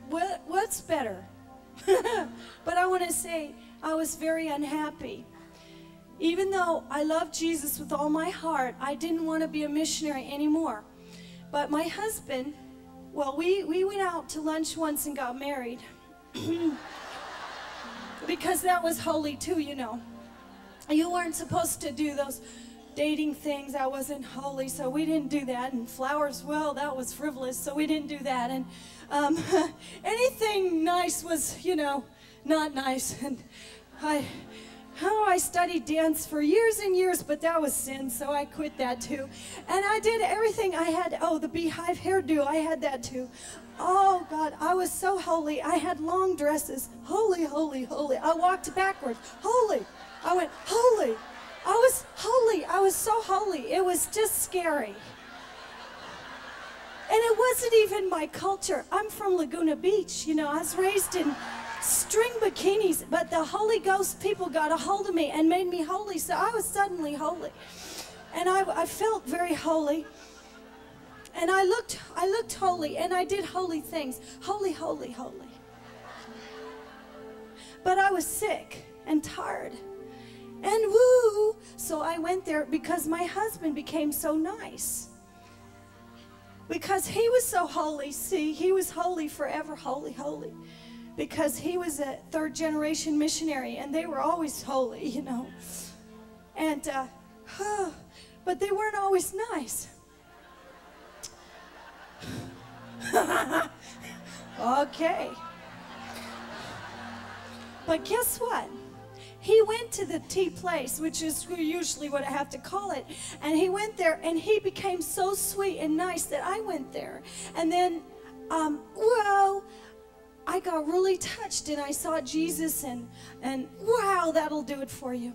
what, what's better. but I want to say I was very unhappy. Even though I love Jesus with all my heart, I didn't want to be a missionary anymore. But my husband, well, we, we went out to lunch once and got married. because that was holy too, you know. You weren't supposed to do those dating things. I wasn't holy, so we didn't do that. And flowers, well, that was frivolous, so we didn't do that. And um, anything nice was, you know, not nice. And I, oh, I studied dance for years and years, but that was sin, so I quit that too. And I did everything I had. Oh, the beehive hairdo, I had that too. Oh God, I was so holy. I had long dresses. Holy, holy, holy. I walked backwards. Holy. I went, holy. I was holy. I was so holy. It was just scary. And it wasn't even my culture. I'm from Laguna Beach. You know, I was raised in string bikinis, but the Holy Ghost people got a hold of me and made me holy. So I was suddenly holy. And I, I felt very holy. And I looked, I looked holy and I did holy things. Holy, holy, holy. But I was sick and tired. And woo! So I went there because my husband became so nice. Because he was so holy. See, he was holy forever, holy, holy. Because he was a third generation missionary and they were always holy, you know. And, uh, but they weren't always nice. okay. But guess what? He went to the tea place, which is usually what I have to call it. And he went there and he became so sweet and nice that I went there. And then, um, well, I got really touched and I saw Jesus and, and wow, that'll do it for you.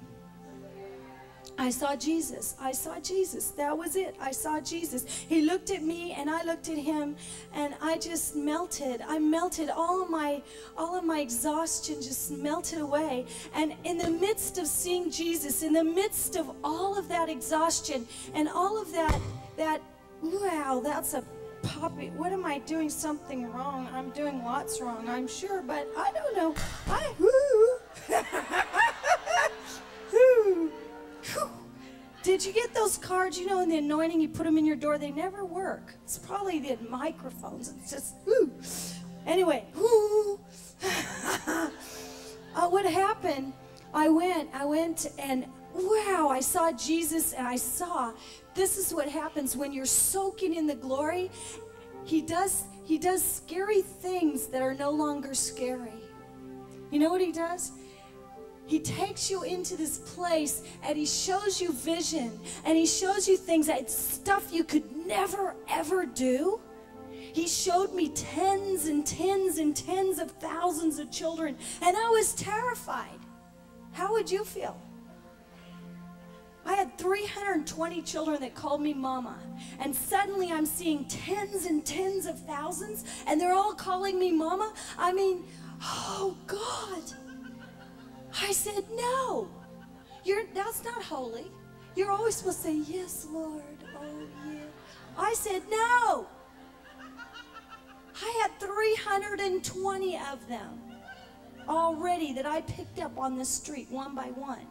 I saw Jesus. I saw Jesus. That was it. I saw Jesus. He looked at me and I looked at him and I just melted. I melted all of my all of my exhaustion just melted away. And in the midst of seeing Jesus, in the midst of all of that exhaustion and all of that that wow, that's a poppy. What am I doing something wrong? I'm doing lots wrong, I'm sure, but I don't know. I whoo. Whew. Did you get those cards? You know, in the anointing, you put them in your door. They never work. It's probably the microphones. It's just, whoo. Anyway, whoo. uh, what happened? I went, I went, and wow, I saw Jesus, and I saw this is what happens when you're soaking in the glory. He does, he does scary things that are no longer scary. You know what he does? He takes you into this place and he shows you vision and he shows you things that stuff you could never ever do. He showed me tens and tens and tens of thousands of children and I was terrified. How would you feel? I had 320 children that called me mama. And suddenly I'm seeing tens and tens of thousands, and they're all calling me mama. I mean, oh God. I said, no. You're, that's not holy. You're always supposed to say, yes, Lord. Oh, yeah. I said, no. I had 320 of them already that I picked up on the street one by one.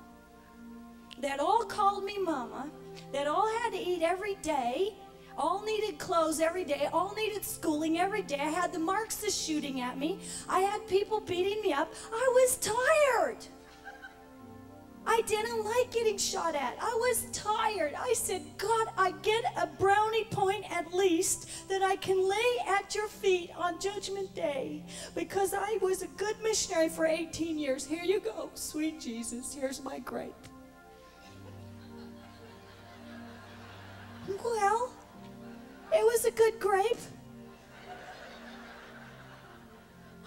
That all called me mama, that all had to eat every day, all needed clothes every day, all needed schooling every day. I had the Marxists shooting at me, I had people beating me up. I was tired. I didn't like getting shot at. I was tired. I said, God, I get a brownie point at least that I can lay at your feet on Judgment Day because I was a good missionary for 18 years. Here you go, sweet Jesus. Here's my grape. A good grape.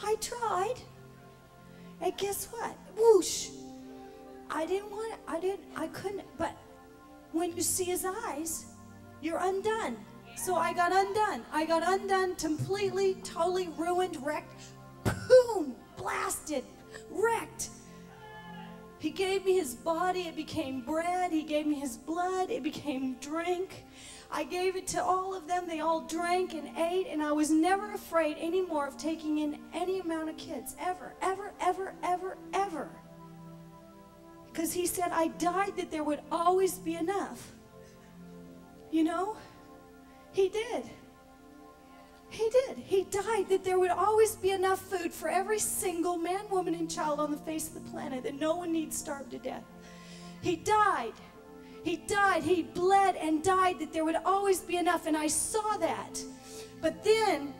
I tried. And guess what? Whoosh. I didn't want it. I didn't, I couldn't. But when you see his eyes, you're undone. So I got undone. I got undone, completely, totally ruined, wrecked. Boom! Blasted, wrecked. He gave me his body, it became bread. He gave me his blood, it became drink. I gave it to all of them. They all drank and ate, and I was never afraid anymore of taking in any amount of kids. Ever, ever, ever, ever, ever. Because he said, I died that there would always be enough. You know? He did. He did. He died that there would always be enough food for every single man, woman, and child on the face of the planet, that no one need starve to death. He died. He died, he bled and died that there would always be enough, and I saw that. But then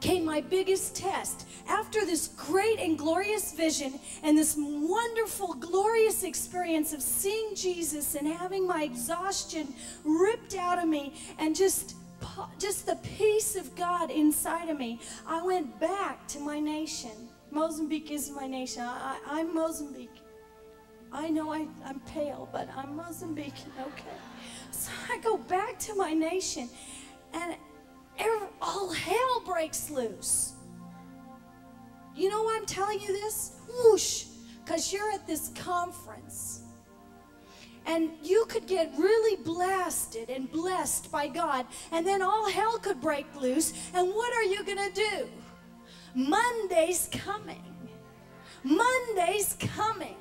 came my biggest test. After this great and glorious vision and this wonderful, glorious experience of seeing Jesus and having my exhaustion ripped out of me and just just the peace of God inside of me, I went back to my nation. Mozambique is my nation. I, I'm Mozambique. I know I, I'm pale, but I'm Mozambican, okay? So I go back to my nation, and ev- all hell breaks loose. You know why I'm telling you this? Whoosh, because you're at this conference. And you could get really blasted and blessed by God, and then all hell could break loose. And what are you going to do? Monday's coming. Monday's coming.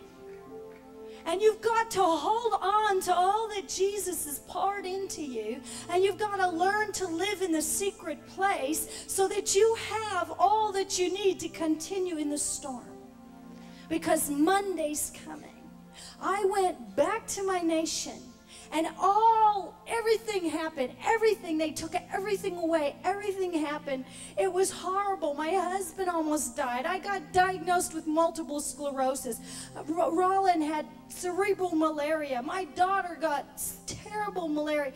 And you've got to hold on to all that Jesus has poured into you. And you've got to learn to live in the secret place so that you have all that you need to continue in the storm. Because Monday's coming. I went back to my nation and all everything happened. Everything they took everything away. Everything happened. It was horrible. My husband almost died. I got diagnosed with multiple sclerosis. R- rolland had cerebral malaria. My daughter got terrible malaria.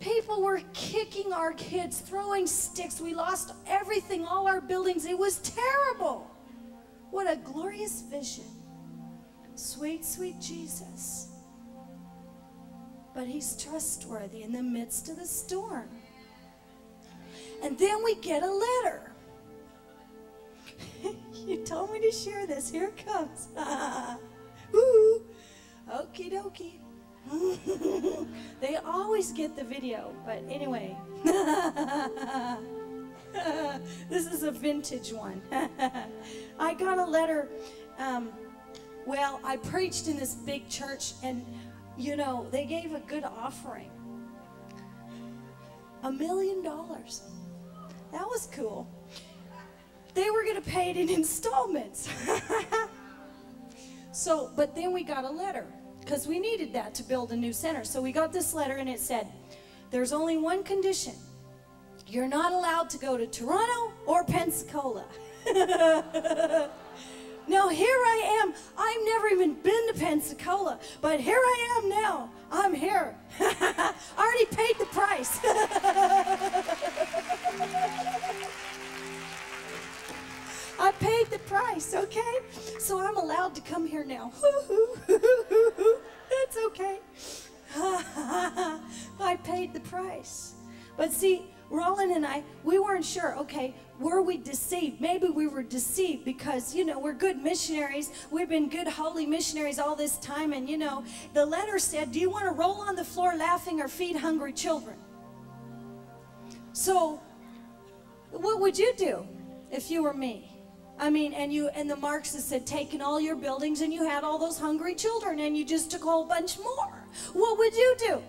People were kicking our kids throwing sticks. We lost everything all our buildings. It was terrible. What a glorious vision. Sweet sweet jesus but he's trustworthy in the midst of the storm. And then we get a letter. you told me to share this. Here it comes. Woo! Okie dokie. they always get the video, but anyway. this is a vintage one. I got a letter. Um, well, I preached in this big church, and you know, they gave a good offering. A million dollars. That was cool. They were going to pay it in installments. so, but then we got a letter because we needed that to build a new center. So we got this letter and it said, There's only one condition. You're not allowed to go to Toronto or Pensacola. Now here I am. I've never even been to Pensacola, but here I am now. I'm here. I already paid the price. I paid the price, okay? So I'm allowed to come here now. That's okay. I paid the price. But see, Rolland and I, we weren't sure, okay, were we deceived? Maybe we were deceived because, you know, we're good missionaries. We've been good holy missionaries all this time. And, you know, the letter said, Do you want to roll on the floor laughing or feed hungry children? So, what would you do if you were me? I mean, and you and the Marxists had taken all your buildings and you had all those hungry children and you just took a whole bunch more. What would you do?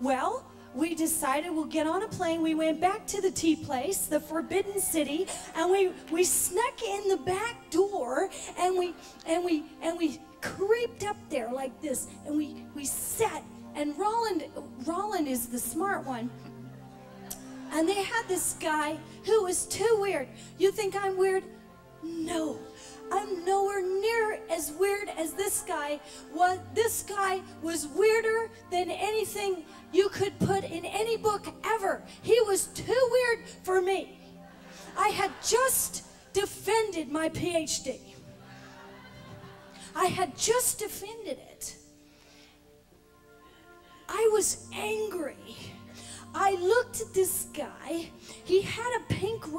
Well, we decided we'll get on a plane. We went back to the tea place, the Forbidden City, and we we snuck in the back door and we and we and we creeped up there like this and we we sat and Rolland Rolland is the smart one. And they had this guy who was too weird. You think I'm weird? No. I'm nowhere near as weird as this guy What This guy was weirder than anything you could put in any book ever. He was too weird for me. I had just defended my PhD. I had just defended it. I was angry. I looked at this guy. He had a pink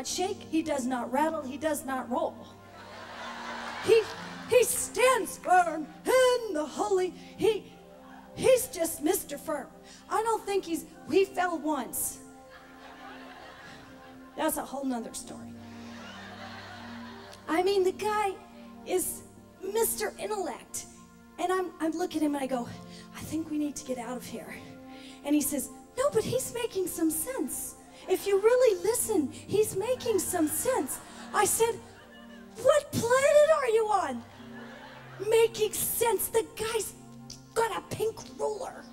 not shake, he does not rattle, he does not roll. He he stands firm in the holy. He he's just Mr. Firm. I don't think he's he fell once. That's a whole nother story. I mean, the guy is Mr. Intellect. And I'm, I'm looking at him and I go, I think we need to get out of here. And he says, No, but he's making some sense. If you really listen, he's making some sense. I said, What planet are you on? Making sense. The guy's got a pink ruler.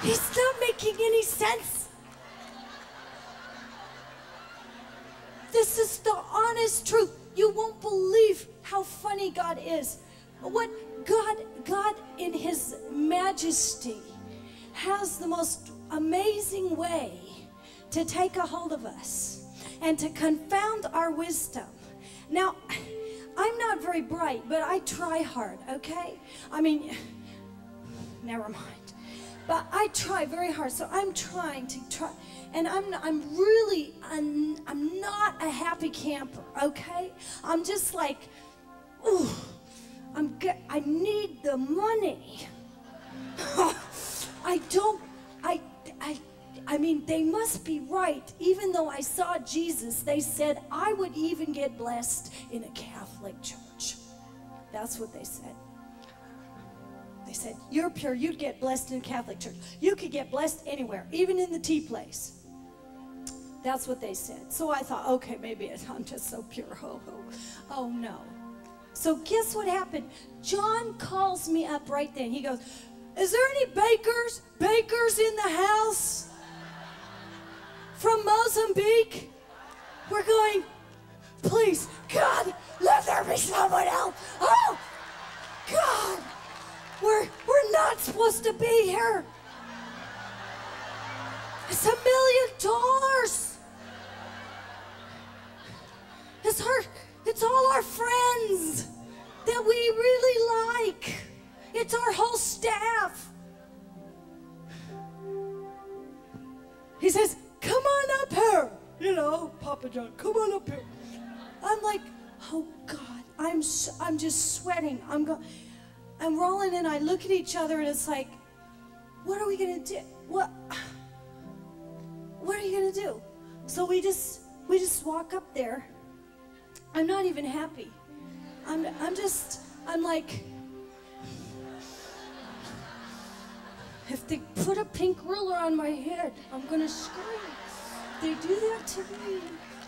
He's not making any sense. This is the honest truth. You won't believe how funny God is. What God, God in His majesty has the most amazing way to take a hold of us and to confound our wisdom. Now, I'm not very bright, but I try hard, okay? I mean, never mind. But I try very hard, so I'm trying to try, and I'm I'm really I'm, I'm not a happy camper, okay? I'm just like, ooh, I'm ge- I need the money. I don't I I I mean they must be right. Even though I saw Jesus, they said I would even get blessed in a Catholic church. That's what they said. They said, You're pure, you'd get blessed in a Catholic church. You could get blessed anywhere, even in the tea place. That's what they said. So I thought, okay, maybe I'm just so pure. Ho, ho. Oh, no. So guess what happened? John calls me up right then. He goes, Is there any bakers? Bakers in the house? From Mozambique? We're going, please, God, let there be someone else. Oh, God, we're, we're not supposed to be here. It's a million dollars. It's our, it's all our friends that we really like. It's our whole staff. He says, Come on up here. You know, Papa John, come on up here. I'm like, Oh God, I'm, s- I'm just sweating. I'm going, and Rolland and I look at each other and it's like, What are we to do? What? What are you to do? So we just, we just walk up there. I'm not even happy. I'm, I'm just, I'm like, if they put a pink ruler on my head, I'm gonna scream. They do that to me.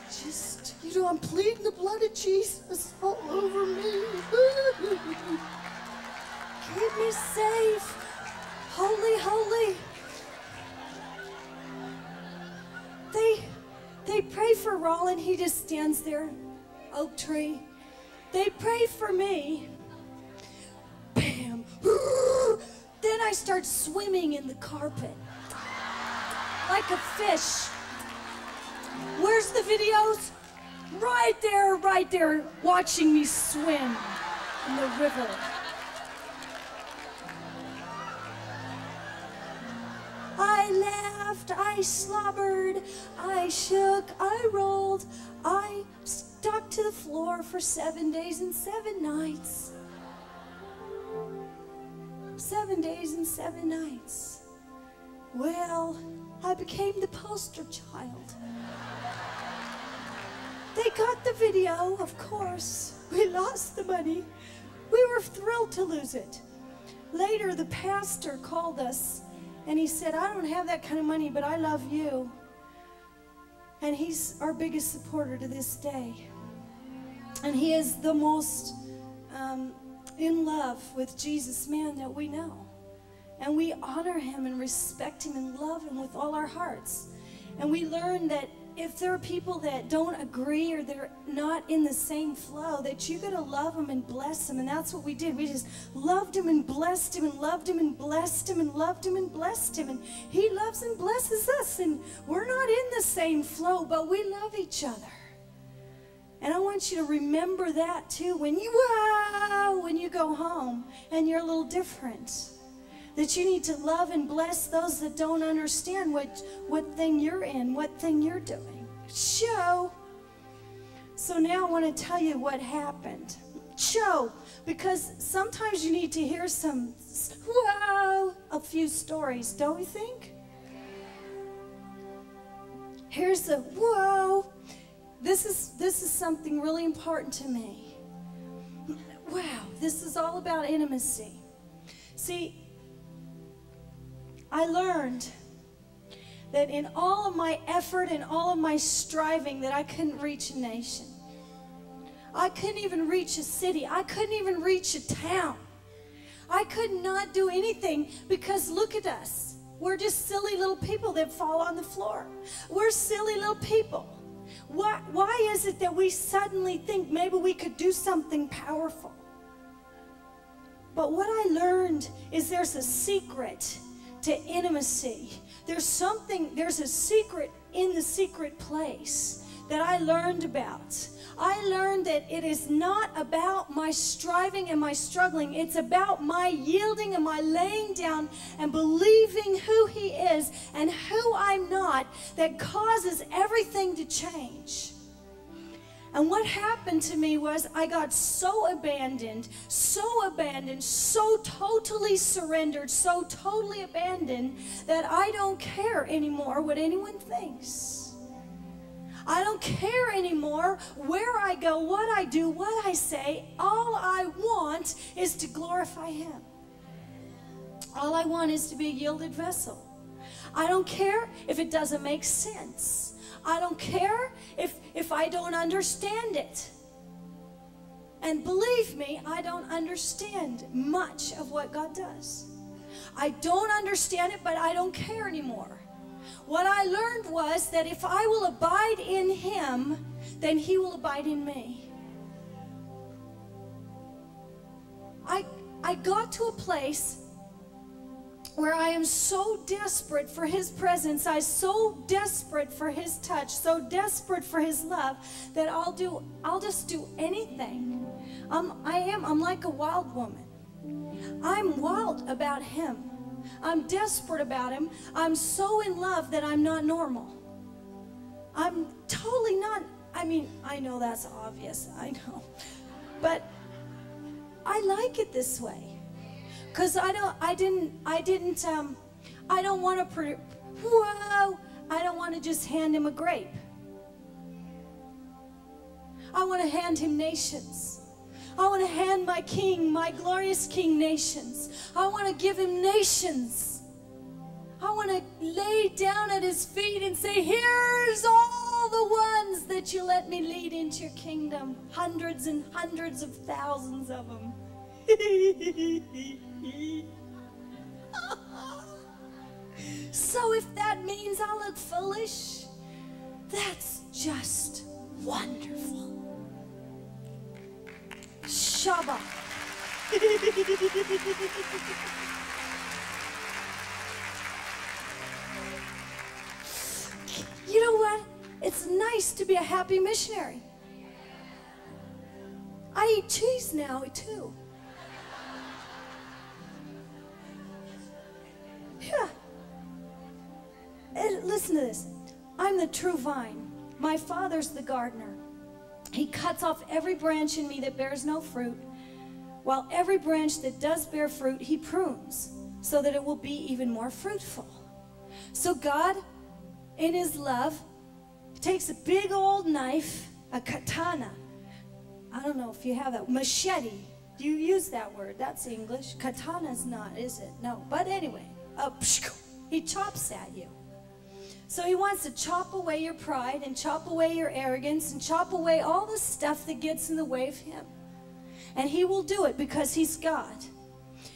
Just, you know, I'm pleading the blood of Jesus all over me. Keep me safe. Holy, holy. They, they pray for Rolland. He just stands there, oak tree. They pray for me. Bam. Then I start swimming in the carpet like a fish. Where's the videos? Right there, right there, watching me swim in the river. I laughed, I slobbered, I shook, I rolled, I stuck to the floor for seven days and seven nights. Seven days and seven nights. Well, I became the poster child. They got the video, of course. We lost the money. We were thrilled to lose it. Later, the pastor called us and he said, I don't have that kind of money, but I love you. And he's our biggest supporter to this day. And he is the most um, in love with Jesus man that we know. And we honor him and respect him and love him with all our hearts. And we learn that if there are people that don't agree or they're not in the same flow, that you gotta love them and bless them. And that's what we did. We just loved him and blessed him and loved him and blessed him and loved him and blessed him. And he loves and blesses us. And we're not in the same flow, but we love each other. And I want you to remember that too when you wow, when you go home and you're a little different. that you need to love and bless those that don't understand what, what thing you're in, what thing you're doing. Show. So now I want to tell you what happened. Show, because sometimes you need to hear some, wow, a few stories, don't you think? Here's the whoa. This is this is something really important to me. Wow, this is all about intimacy. See, I learned that in all of my effort and all of my striving that I couldn't reach a nation. I couldn't even reach a city. I couldn't even reach a town. I could not do anything because look at us. We're just silly little people that fall on the floor. We're silly little people. Why, why is it that we suddenly think maybe we could do something powerful? But what I learned is there's a secret to intimacy. There's something, there's a secret in the secret place that I learned about. I learned that it is not about my striving and my struggling. It's about my yielding and my laying down and believing who He is and who I'm not that causes everything to change. And what happened to me was I got so abandoned, so abandoned, so totally surrendered, so totally abandoned that I don't care anymore what anyone thinks. I don't care anymore where I go, what I do, what I say. All I want is to glorify Him. All I want is to be a yielded vessel. I don't care if it doesn't make sense. I don't care if, if I don't understand it. And believe me, I don't understand much of what God does. I don't understand it, but I don't care anymore. What I learned was that if I will abide in Him, then He will abide in me. I, I got to a place where I am so desperate for His presence, I'm so desperate for His touch, so desperate for His love that I'll do, I'll just do anything. Um, I am, I'm like a wild woman. I'm wild about Him. I'm desperate about Him. I'm so in love that I'm not normal. I'm totally not, I mean, I know that's obvious, I know. But I like it this way. Cause I don't, I didn't, I didn't, um, I don't want to, pre- whoa, I don't want to just hand him a grape. I want to hand him nations. I want to hand my king, my glorious king, nations. I want to give him nations. I want to lay down at his feet and say, Here's all the ones that you let me lead into your kingdom. Hundreds and hundreds of thousands of them. so if that means I look foolish, that's just wonderful. Shaba. you know what? It's nice to be a happy missionary. I eat cheese now too. Yeah. And listen to this. I'm the true vine. My father's the gardener. He cuts off every branch in me that bears no fruit, while every branch that does bear fruit, he prunes so that it will be even more fruitful. So God, in his love, takes a big old knife, a catana. I don't know if you have that. Machete. Do you use that word? That's English. Catana's not, is it? No. But anyway, he chops at you. So he wants to chop away your pride and chop away your arrogance and chop away all the stuff that gets in the way of him. And he will do it because he's God.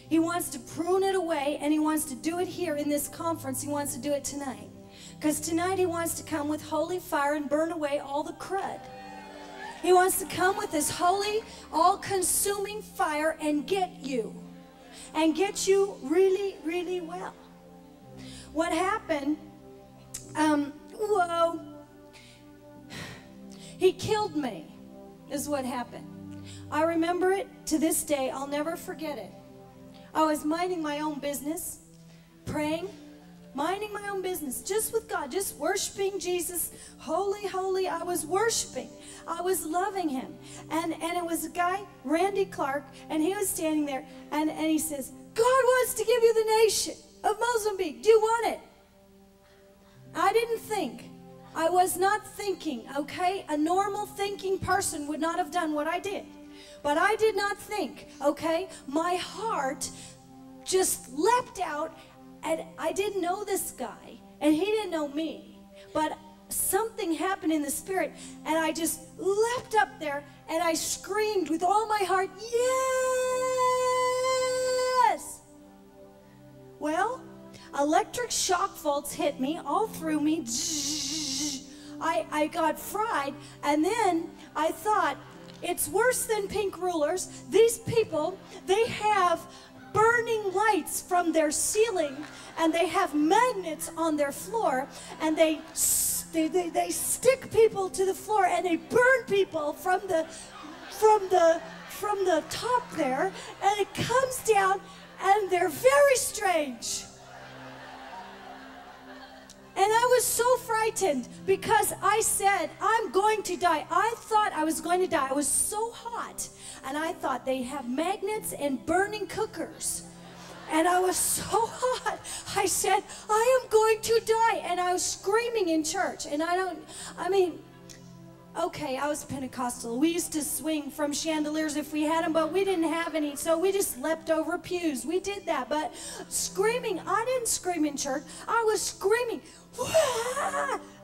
He wants to prune it away and he wants to do it here in this conference. He wants to do it tonight. Because tonight he wants to come with holy fire and burn away all the crud. He wants to come with his holy, all consuming fire and get you. And get you really, really well. What happened, um, whoa, he killed me, is what happened. I remember it to this day. I'll never forget it. I was minding my own business, praying, minding my own business, just with God, just worshiping Jesus. Holy, holy, I was worshiping. I was loving him. And and it was a guy, Randy Clark, and he was standing there and, and he says, God wants to give you the nation of Mozambique. Do you want it? I didn't think. I was not thinking, okay? A normal thinking person would not have done what I did. But I did not think, okay? My heart just leapt out, and I didn't know this guy, and he didn't know me. But something happened in the spirit, and I just leapt up there and I screamed with all my heart, Yes! Well, electric shock volts hit me all through me. I, I got fried, and then I thought, it's worse than pink rulers. These people, they have burning lights from their ceiling, and they have magnets on their floor, and they they, they, they stick people to the floor and they burn people from the from the from the top there and it comes down and they're very strange and I was so frightened because I said, I'm going to die. I thought I was going to die. I was so hot. And I thought they have magnets and burning cookers. And I was so hot. I said, I am going to die. And I was screaming in church. And I don't, I mean, okay, I was Pentecostal. We used to swing from chandeliers if we had them, but we didn't have any. So we just leapt over pews. We did that. But screaming, I didn't scream in church. I was screaming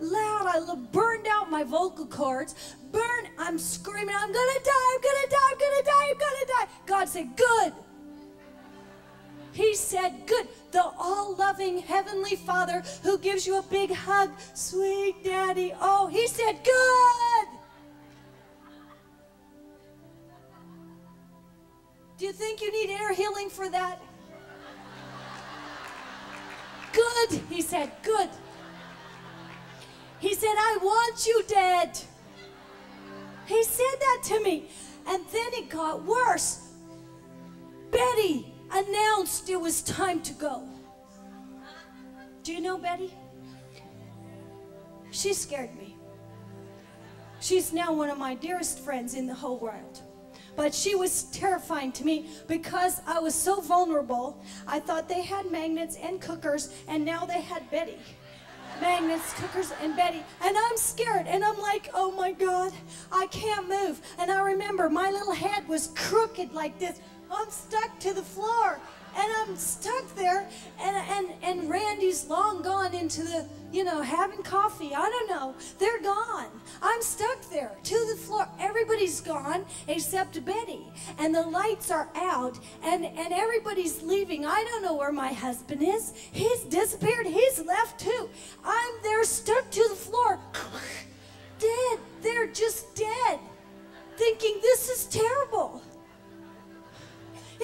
loud. I burned out my vocal cords. Burn. I'm screaming, I'm to die. I'm to die. I'm to die. I'm to die. God said, good. He said, Good. The all loving Heavenly Father who gives you a big hug, sweet daddy. Oh, He said, Good. Do you think you need air healing for that? Good. He said, Good. He said, I want you dead. He said that to me. And then it got worse. Betty announced it was time to go. Do you know Betty? She scared me. She's now one of my dearest friends in the whole world. But she was terrifying to me because I was so vulnerable. I thought they had magnets and cookers, and now they had Betty magnets, cookers, and Betty. And I'm scared. And I'm like, oh my God, I can't move. And I remember my little head was crooked like this. I'm stuck to the floor. And I'm stuck there. And, and, and Randy's long gone into the, you know, having coffee. I don't know. They're gone. I'm stuck there to the floor. Everybody's gone except Betty. And the lights are out. And, and everybody's leaving. I don't know where my husband is. He's disappeared. He's left too. I'm there stuck to the floor. dead. They're just dead. Thinking this is terrible.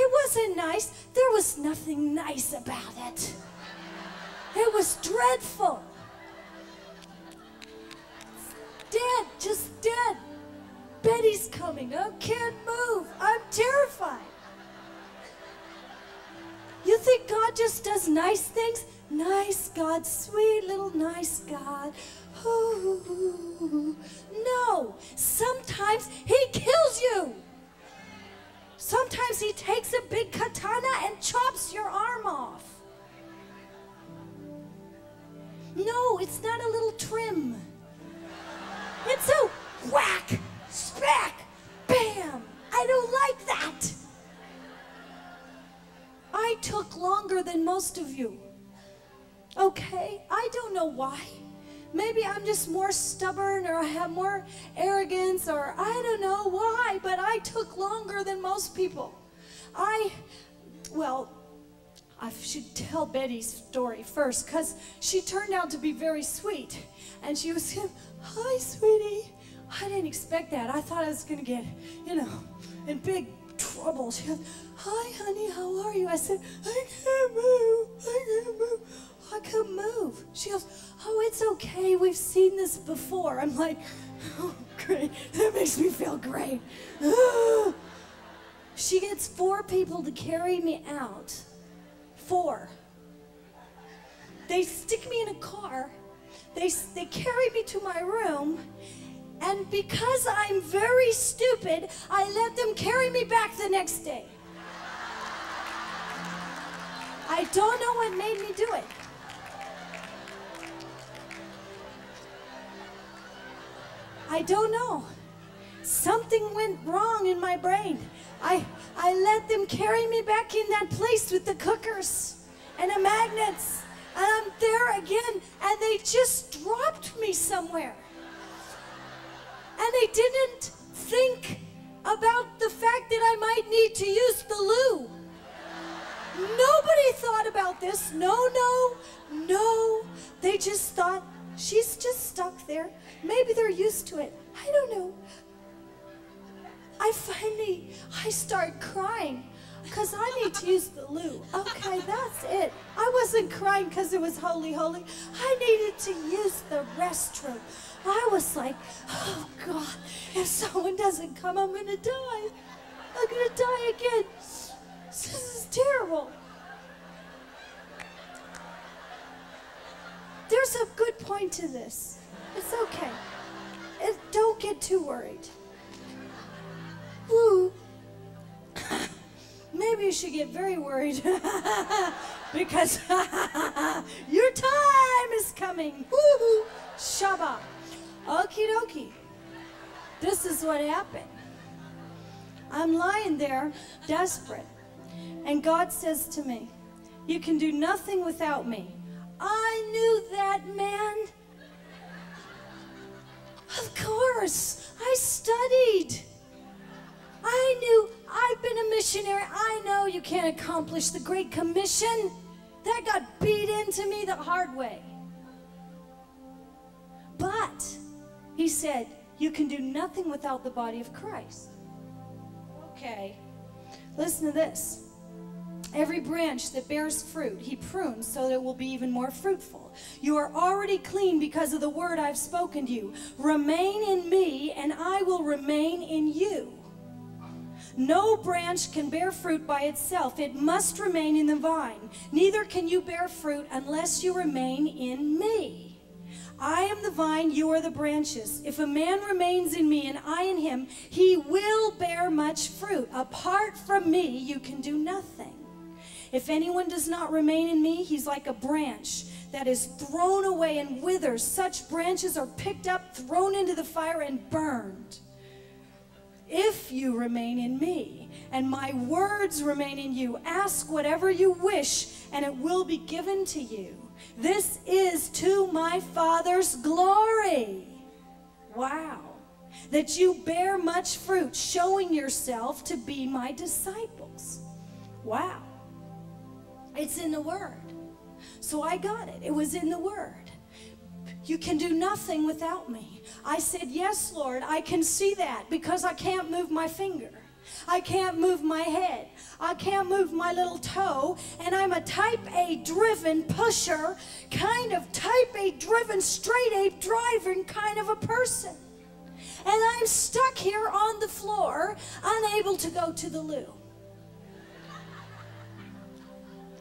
It wasn't nice. There was nothing nice about it. It was dreadful. Dead, just dead. Betty's coming. I can't move. I'm terrified. You think God just does nice things? Nice God, sweet little nice God. Ooh. No, sometimes He kills you. Sometimes he takes a big catana and chops your arm off. No, it's not a little trim. It's a whack, smack, bam. I don't like that. I took longer than most of you. Okay? I don't know why. Maybe I'm just more stubborn or I have more arrogance or I don't know why, but I took longer than most people. I, well, I should tell Betty's story first because she turned out to be very sweet. And she was, hi, sweetie. I didn't expect that. I thought I was going to get, you know, in big trouble. She goes, hi, honey, how are you? I said, I can't move. I can't move. I couldn't move. She goes, Oh, it's okay. We've seen this before. I'm like, Oh, great. That makes me feel great. she gets four people to carry me out. Four. They stick me in a car. They, they carry me to my room. And because I'm very stupid, I let them carry me back the next day. I don't know what made me do it. I don't know. Something went wrong in my brain. I I let them carry me back in that place with the cookers and the magnets. And I'm there again, and they just dropped me somewhere. And they didn't think about the fact that I might need to use the loo. Nobody thought about this. No, no, no. They just thought she's just stuck there. Maybe they're used to it. I don't know. I finally, I start crying because I need to use the loo. Okay, that's it. I wasn't crying because it was holy, holy. I needed to use the restroom. I was like, oh God, if someone doesn't come, I'm going to die. I'm going to die again. This is terrible. There's a good point to this. It's okay. It, don't get too worried. Woo. Maybe you should get very worried because your time is coming. Woo! Shabbat. Okie dokie. This is what happened. I'm lying there, desperate. And God says to me, You can do nothing without me. I knew that, man. Of course, I studied. I knew I've been a missionary. I know you can't accomplish the Great Commission. That got beat into me the hard way. But he said, You can do nothing without the body of Christ. Okay, listen to this. Every branch that bears fruit, he prunes so that it will be even more fruitful. You are already clean because of the word I've spoken to you. Remain in me, and I will remain in you. No branch can bear fruit by itself, it must remain in the vine. Neither can you bear fruit unless you remain in me. I am the vine, you are the branches. If a man remains in me and I in him, he will bear much fruit. Apart from me, you can do nothing. If anyone does not remain in me, he's like a branch that is thrown away and withers. Such branches are picked up, thrown into the fire, and burned. If you remain in me and my words remain in you, ask whatever you wish, and it will be given to you. This is to my Father's glory. Wow. That you bear much fruit, showing yourself to be my disciples. Wow. It's in the Word. So I got it. It was in the Word. You can do nothing without me. I said, Yes, Lord, I can see that because I can't move my finger. I can't move my head. I can't move my little toe. And I'm a type A driven pusher, kind of type A driven, straight A driving kind of a person. And I'm stuck here on the floor, unable to go to the loo.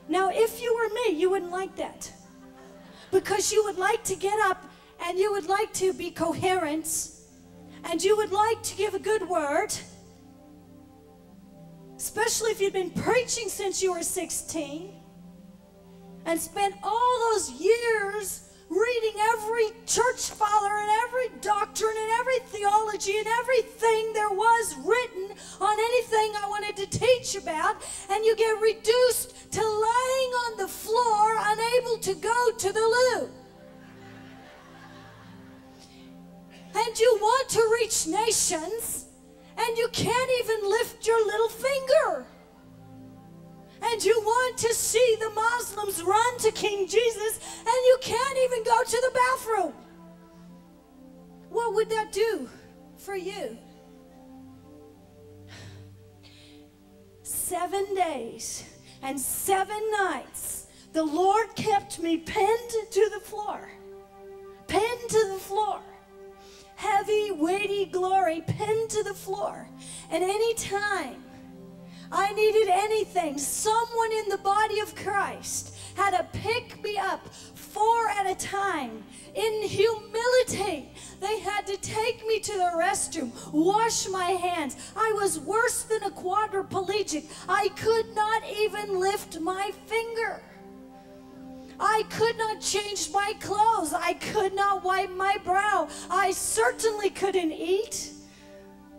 Now, if you were me, you wouldn't like that. Because you would like to get up and you would like to be coherent and you would like to give a good word, especially if you've been preaching since you were 16 and spent all those years reading every church father and every doctrine and every theology and everything there was written on anything I wanted to teach about, and you get reduced to lying on the floor, unable to go to the loo. And you want to reach nations, and you can't even lift your little finger and you want to see the Muslims run to King Jesus and you can't even go to the bathroom. What would that do for you? Seven days and seven nights, the Lord kept me pinned to the floor. Pinned to the floor. Heavy, weighty glory pinned to the floor. And any time I needed anything, someone in the body of Christ had to pick me up four at a time in humility. They had to take me to the restroom, wash my hands. I was worse than a quadriplegic. I could not even lift my finger. I could not change my clothes. I could not wipe my brow. I certainly couldn't eat.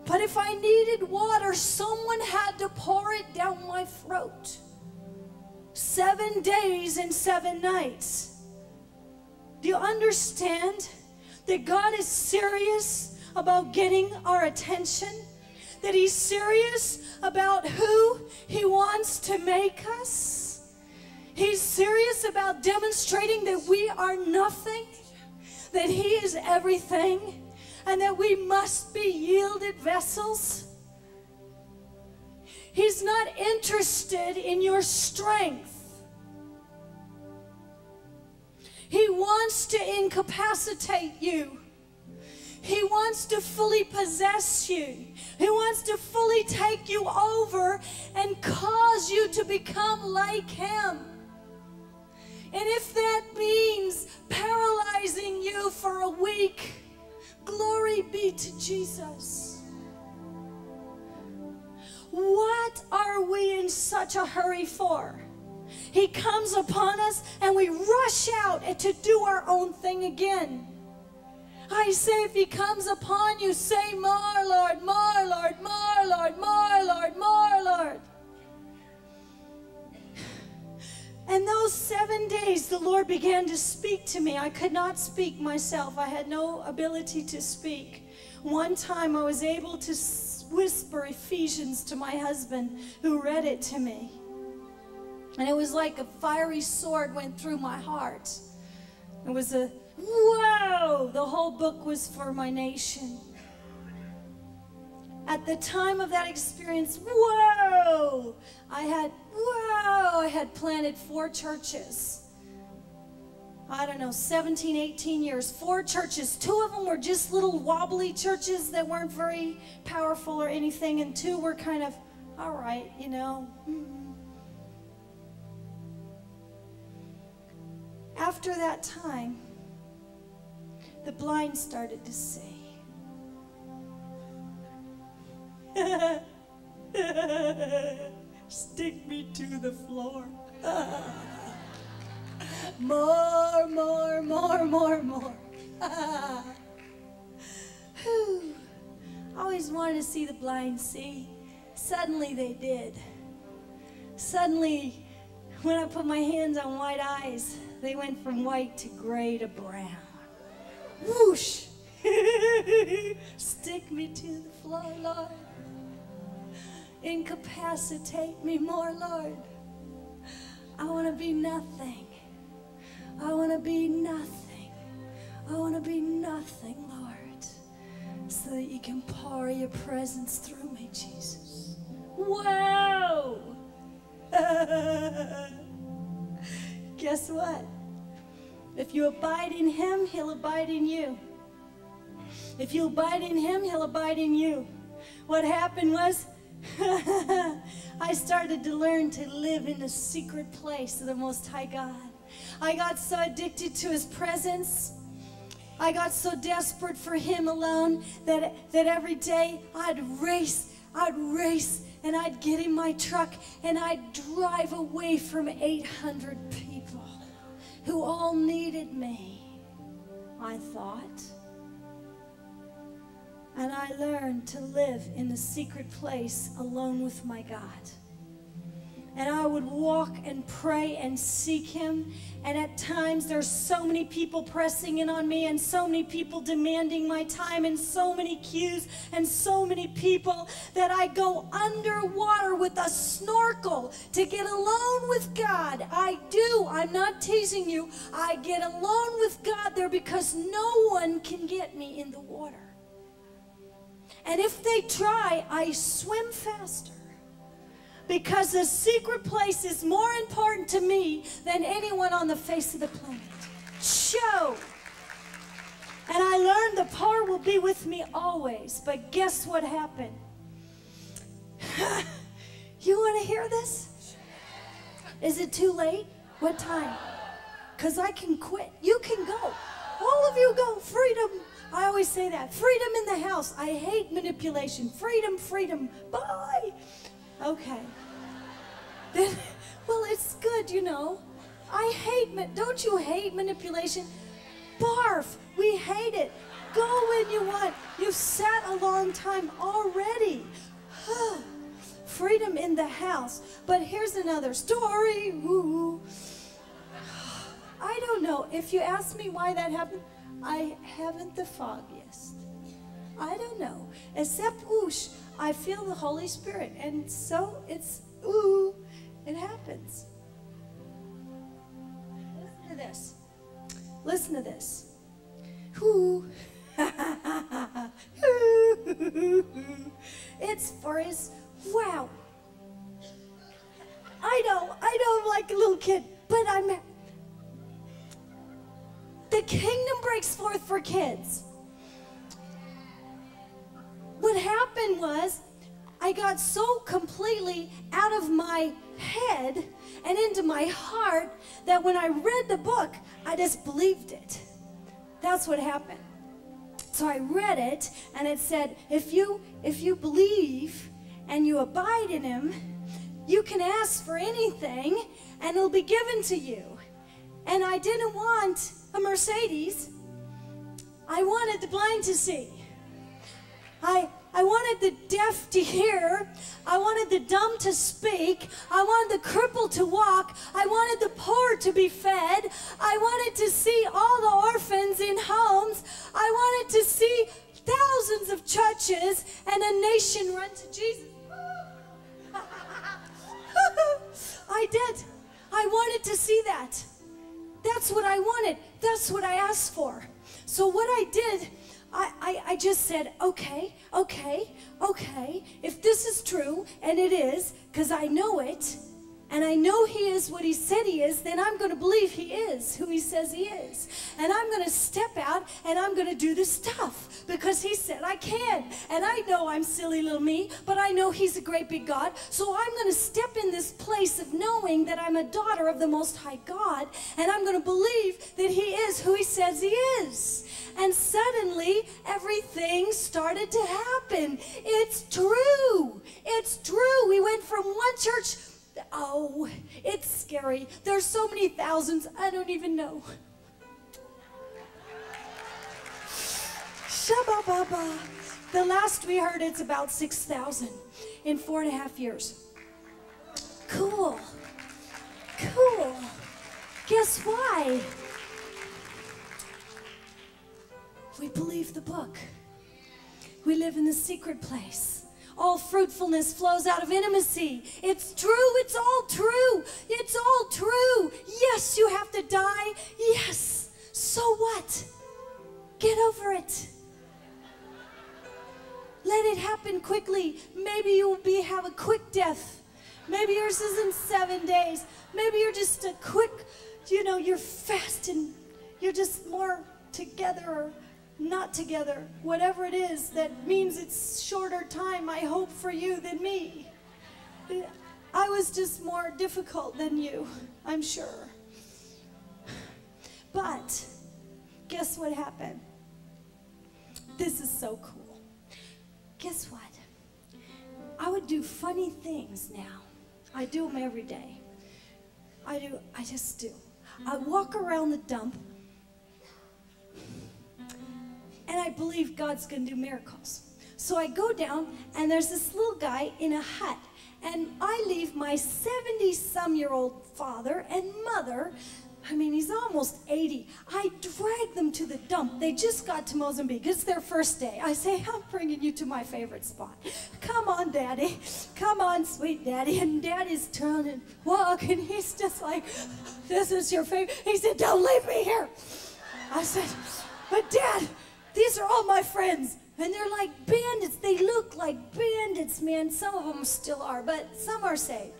But if I needed water, someone had to pour it down my throat. Seven days and seven nights. Do you understand that God is serious about getting our attention? That He's serious about who He wants to make us? He's serious about demonstrating that we are nothing, that He is everything, and that we must be yielded vessels. He's not interested in your strength. He wants to incapacitate you. He wants to fully possess you. He wants to fully take you over and cause you to become like Him. And if that means paralyzing you for a week, glory be to Jesus. What are we in such a hurry for? He comes upon us and we rush out to do our own thing again. I say, if he comes upon you, say, More, Lord, more, Lord, more, Lord, more, Lord, more, Lord. And those seven days, the Lord began to speak to me. I could not speak myself, I had no ability to speak. One time, I was able to whisper Ephesians to my husband, who read it to me. And it was like a fiery sword went through my heart. It was a whoa, the whole book was for my nation. At the time of that experience, whoa, I had, whoa, I had planted four churches. I don't know, 17, 18 years, four churches. Two of them were just little wobbly churches that weren't very powerful or anything, and two were kind of, all right, you know. mm. After that time, the blind started to see. Stick me to the floor. more, more, more, more, more. Whew. I always wanted to see the blind see. Suddenly they did. Suddenly, when I put my hands on white eyes, they went from white to gray to brown. Whoosh! Stick me to the floor, Lord. Incapacitate me more, Lord. I want to be nothing. I want to be nothing. I want to be nothing, Lord, so that you can pour your presence through me, Jesus. Wow! Guess what? If you abide in Him, He'll abide in you. If you abide in Him, He'll abide in you. What happened was, I started to learn to live in the secret place of the Most High God. I got so addicted to His presence. I got so desperate for Him alone that, that every day I'd race, I'd race, and I'd get in my truck and I'd drive away from 800 people who all needed me, I thought. And I learned to live in the secret place alone with my God. And I would walk and pray and seek Him. And at times, there's so many people pressing in on me, and so many people demanding my time, and so many queues, and so many people that I go underwater with a snorkel to get alone with God. I do. I'm not teasing you. I get alone with God there because no one can get me in the water. And if they try, I swim faster because the secret place is more important to me than anyone on the face of the planet. Show. And I learned the power will be with me always. But guess what happened? You want to hear this? Is it too late? What time? Because I can quit. You can go. All of you go. Freedom. I always say that. Freedom in the house. I hate manipulation. Freedom, freedom. Bye. Okay. Then, well, it's good, you know. I hate, don't you hate manipulation? Barf. We hate it. Go when you want. You've sat a long time already. Freedom in the house. But here's another story. Ooh. I don't know. If you ask me why that happened, I haven't the foggiest. I don't know. Except whoosh, I feel the Holy Spirit. And so it's ooh, it happens. Listen to this. Listen to this. Ooh. it's for his wow. I know, I know I'm like a little kid, but I'm the kingdom breaks forth for kids. What happened was I got so completely out of my head and into my heart that when I read the book, I just believed it. That's what happened. So I read it and it said, if you if you believe and you abide in him, you can ask for anything and it'll be given to you. And I didn't want a Mercedes. I wanted the blind to see. I I wanted the deaf to hear. I wanted the dumb to speak. I wanted the crippled to walk. I wanted the poor to be fed. I wanted to see all the orphans in homes. I wanted to see thousands of churches and a nation run to Jesus. I did. I wanted to see that. That's what I wanted. That's what I asked for. So what I did, I, I, I just said, okay, okay, okay. If this is true, and it is, because I know it, and I know he is what he said he is, then I'm going to believe he is who he says he is. And I'm going to step out and I'm going to do the stuff because he said I can. And I know I'm silly little me, but I know he's a great big God. So I'm going to step in this place of knowing that I'm a daughter of the Most High God and I'm going to believe that he is who he says he is. And suddenly everything started to happen. It's true. It's true. We went from one church Oh, it's scary. There's so many thousands, I don't even know. Shabba-ba-ba. The last we heard, it's about 6,000 in four and a half years. Cool. Cool. Guess why? We believe the book. We live in the secret place. All fruitfulness flows out of intimacy. It's true. It's all true. It's all true. Yes, you have to die. Yes. So what? Get over it. Let it happen quickly. Maybe you'll be have a quick death. Maybe yours isn't seven days. Maybe you're just a quick, you know, you're fast and you're just more together not together. Whatever it is that means it's shorter time, I hope, for you than me. I was just more difficult than you, I'm sure. But guess what happened? This is so cool. Guess what? I would do funny things now. I do them every day. I do, I just do. I walk around the dump and I believe God's going to do miracles. So I go down, and there's this little guy in a hut, and I leave my 70 some year old father and mother. I mean, he's almost 80. I drag them to the dump. They just got to Mozambique. It's their first day. I say, I'm bringing you to my favorite spot. Come on, Daddy. Come on, sweet Daddy. And Daddy's turning and walk, and he's just like, This is your favorite. He said, Don't leave me here. I said, But Dad, these are all my friends. And they're like bandits. They look like bandits, man. Some of them still are, but some are saved.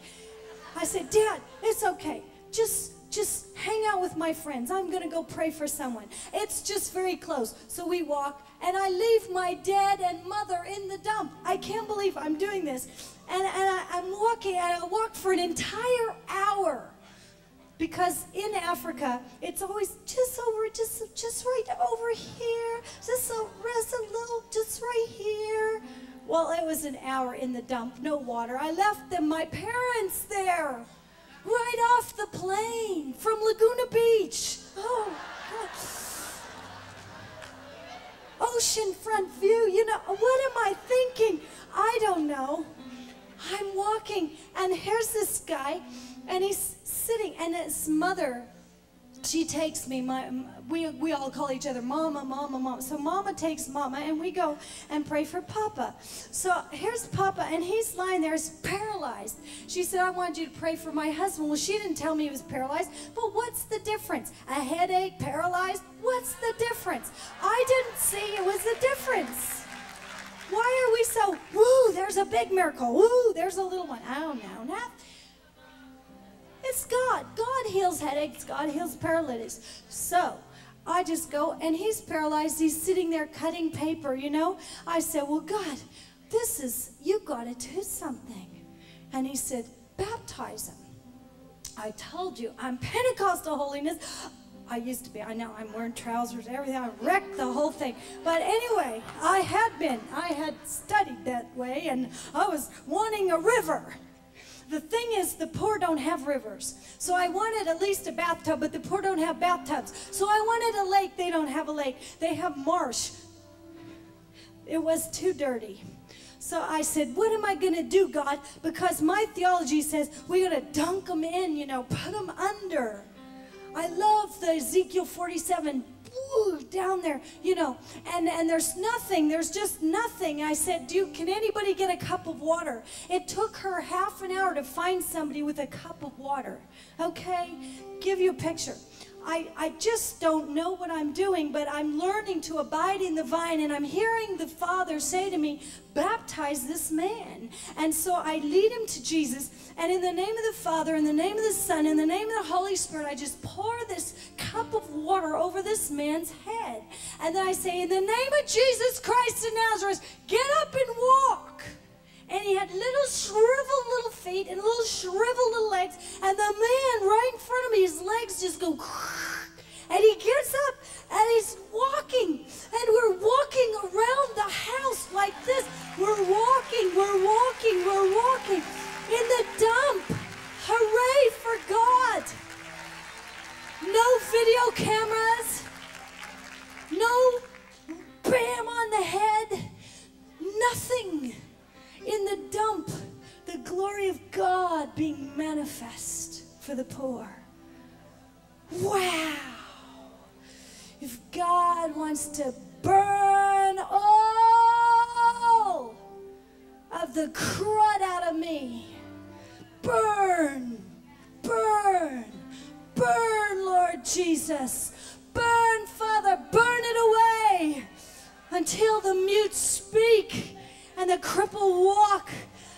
I said, Dad, it's okay. Just just hang out with my friends. I'm going to go pray for someone. It's just very close. So we walk and I leave my dad and mother in the dump. I can't believe I'm doing this. And, and I, I'm walking, and I walk for an entire hour. Because in Africa, it's always just over, just just right over here, just a, just a little, just right here. Well, it was an hour in the dump, no water. I left them, my parents there, right off the plane from Laguna Beach. Oh, God oceanfront view. You know, what am I thinking? I don't know. I'm walking, and here's this guy, and he's sitting, and his mother, she takes me. My, we, we all call each other Mama, Mama, Mama. So Mama takes Mama, and we go and pray for Papa. So here's Papa, and he's lying there, he's paralyzed. She said, I wanted you to pray for my husband. Well, she didn't tell me he was paralyzed, but what's the difference? A headache, paralyzed? What's the difference? I didn't see it was the difference. Why are we so, woo, there's a big miracle, woo, there's a little one. I don't know. Now, it's God. God heals headaches, God heals paralytics. So, I just go, and he's paralyzed. He's sitting there cutting paper, you know. I said, Well, God, this is, you got to do something. And he said, Baptize him. I told you, I'm Pentecostal holiness. I used to be. I know I'm wearing trousers, everything. I wrecked the whole thing. But anyway, I had been. I had studied that way, and I was wanting a river. The thing is, the poor don't have rivers. So I wanted at least a bathtub, but the poor don't have bathtubs. So I wanted a lake. They don't have a lake. They have marsh. It was too dirty. So I said, What am I going to do, God? Because my theology says we got to dunk them in, you know, put them under. I love the Ezekiel 47 woo, down there, you know, and, and there's nothing, there's just nothing. I said, you, can anybody get a cup of water? It took her half an hour to find somebody with a cup of water. Okay? Give you a picture. I, I just don't know what I'm doing, but I'm learning to abide in the vine, and I'm hearing the Father say to me, Baptize this man. And so I lead him to Jesus, and in the name of the Father, in the name of the Son, in the name of the Holy Spirit, I just pour this cup of water over this man's head. And then I say, In the name of Jesus Christ of Nazareth, get up and walk and he had little shriveled little feet and little shriveled little legs. And the man right in front of me, his legs just go, and he gets up and he's walking, and we're walking around the house like this. We're walking, we're walking, we're walking in the dump. Hooray for God! No video cameras, no bam on the head, nothing in the dump, the glory of God being manifest for the poor. Wow. If God wants to burn all of the crud out of me, burn, burn, burn, Lord Jesus. Burn, Father, burn it away until the mute speak and the cripple walk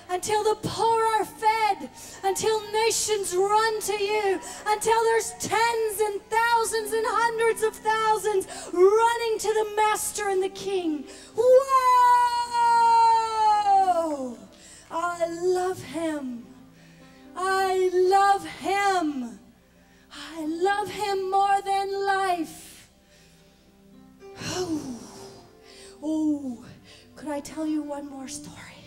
until the poor are fed, until nations run to you, until there's tens and thousands and hundreds of thousands running to the Master and the King. Whoa! I love him. I love him. I love him more than life. Oh, oh. Could I tell you one more story?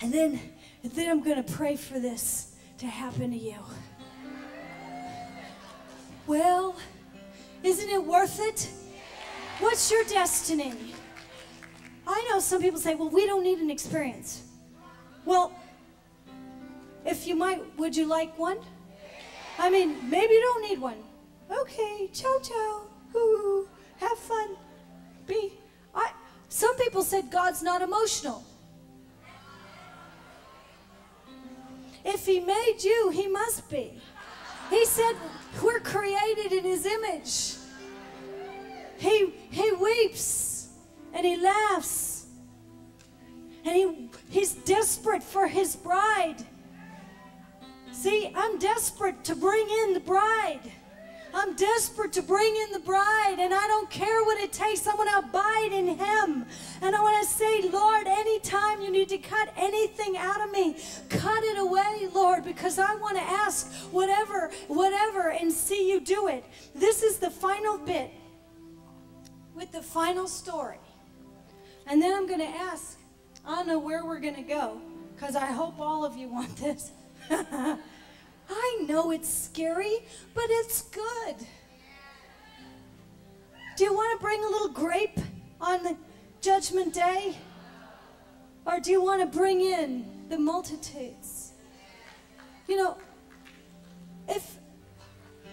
And then, and then I'm going to pray for this to happen to you. Well, isn't it worth it? What's your destiny? I know some people say, well, we don't need an experience. Well, if you might, would you like one? I mean, maybe you don't need one. Okay, ciao ciao. Hoo, have fun. Be. Some people said God's not emotional. If He made you, He must be. He said we're created in His image. He, he weeps and He laughs. And he, He's desperate for His bride. See, I'm desperate to bring in the bride. I'm desperate to bring in the bride, and I don't care what it takes. I want to abide in Him. And I want to say, Lord, anytime you need to cut anything out of me, cut it away, Lord, because I want to ask whatever, whatever, and see you do it. This is the final bit with the final story. And then I'm going to ask, I don't know where we're going to go, because I hope all of you want this. I know it's scary, but it's good. Do you want to bring a little grape on the judgment day? Or do you want to bring in the multitudes? You know, if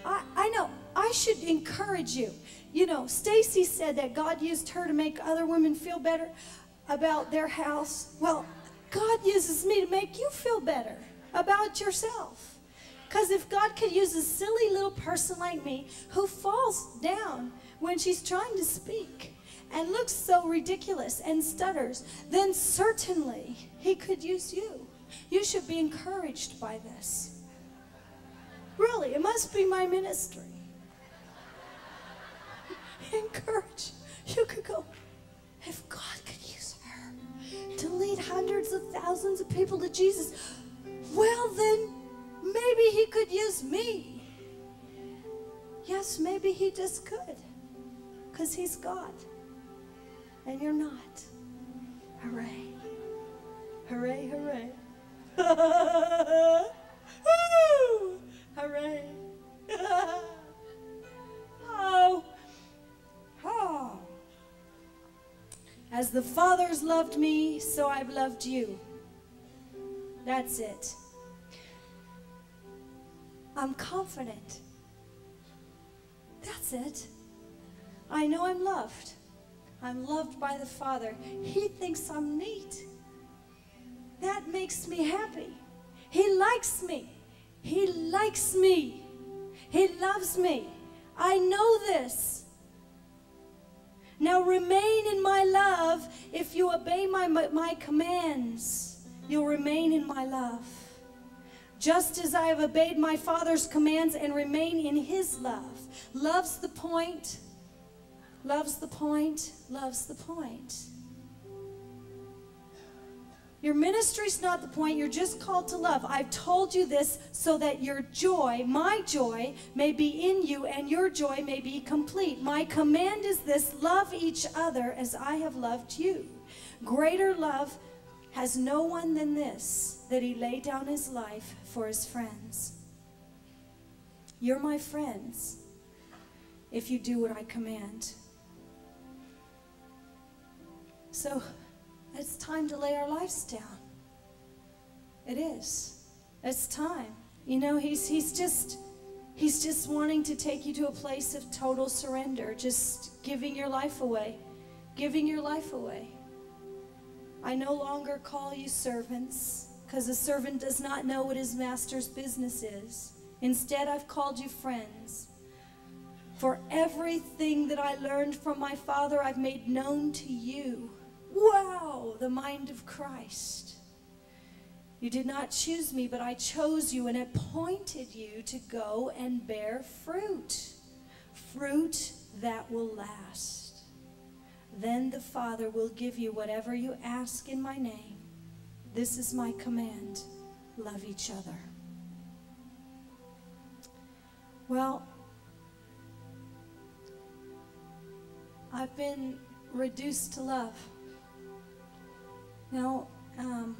I, I know I should encourage you. You know, Stacy said that God used her to make other women feel better about their house. Well, God uses me to make you feel better about yourself. Because if God could use a silly little person like me who falls down when she's trying to speak and looks so ridiculous and stutters, then certainly He could use you. You should be encouraged by this. Really, it must be my ministry. Encourage. You could go, if God could use her to lead hundreds of thousands of people to Jesus, well, then maybe he could use me. Yes, maybe he just could. Because he's God. And you're not. Hooray. Hooray, hooray. Hooray. oh. Oh. As the Father's loved me, so I've loved you. That's it. I'm confident. That's it. I know I'm loved. I'm loved by the Father. He thinks I'm neat. That makes me happy. He likes me. He likes me. He loves me. I know this. Now remain in my love. If you obey my, my, commands, you'll remain in my love just as I have obeyed my Father's commands and remain in his love. Loves the point, loves the point, loves the point. Your ministry's not the point, you're just called to love. I've told you this so that your joy, my joy, may be in you and your joy may be complete. My command is this love each other as I have loved you. Greater love has no one than this, that he laid down his life for his friends. You're my friends if you do what I command. So it's time to lay our lives down. It is. It's time. You know, he's he's just he's just wanting to take you to a place of total surrender, just giving your life away. Giving your life away. I no longer call you servants, because a servant does not know what his master's business is. Instead, I've called you friends. For everything that I learned from my Father, I've made known to you. Wow, the mind of Christ. You did not choose me, but I chose you and appointed you to go and bear fruit. Fruit that will last. Then the Father will give you whatever you ask in my name. This is my command love each other. Well, I've been reduced to love. Now, um,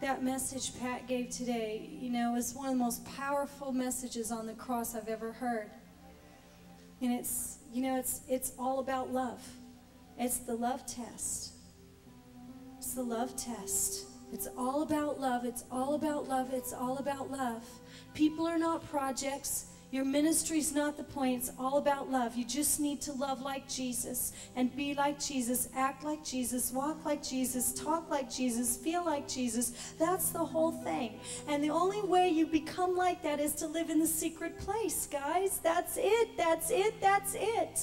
that message Pat gave today, you know, is one of the most powerful messages on the cross I've ever heard. And it's, you know, it's, it's all about love. It's the love test. It's the love test. It's all about love. It's all about love. It's all about love. People are not projects. Your ministry's not the point. It's all about love. You just need to love like Jesus and be like Jesus, act like Jesus, walk like Jesus, talk like Jesus, feel like Jesus. That's the whole thing. And the only way you become like that is to live in the secret place, guys. That's it. That's it. That's it.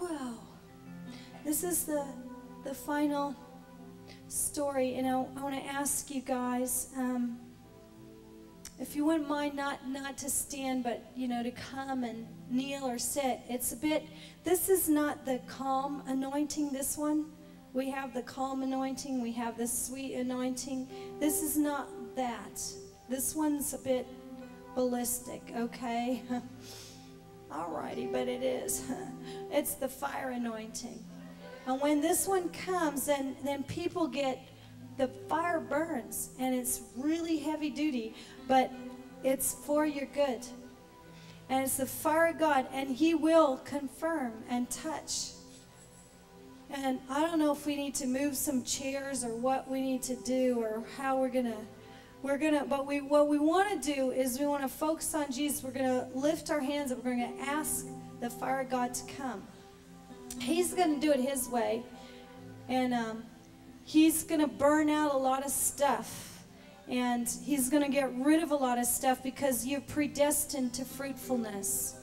Wow. This is the the final story, and I, I want to ask you guys um, if you wouldn't mind not not to stand, but you know to come and kneel or sit. It's a bit. This is not the calm anointing. This one, we have the calm anointing. We have the sweet anointing. This is not that. This one's a bit ballistic. Okay. Alrighty, but it is. It's the fire anointing. And when this one comes, then then people get the fire burns and it's really heavy duty, but it's for your good. And it's the fire of God, and He will confirm and touch. And I don't know if we need to move some chairs or what we need to do or how we're gonna we're gonna but we what we want to do is we want to focus on Jesus. We're gonna lift our hands and we're gonna ask the fire of God to come. He's gonna do it His way, and um, He's gonna burn out a lot of stuff, and He's gonna get rid of a lot of stuff because you're predestined to fruitfulness.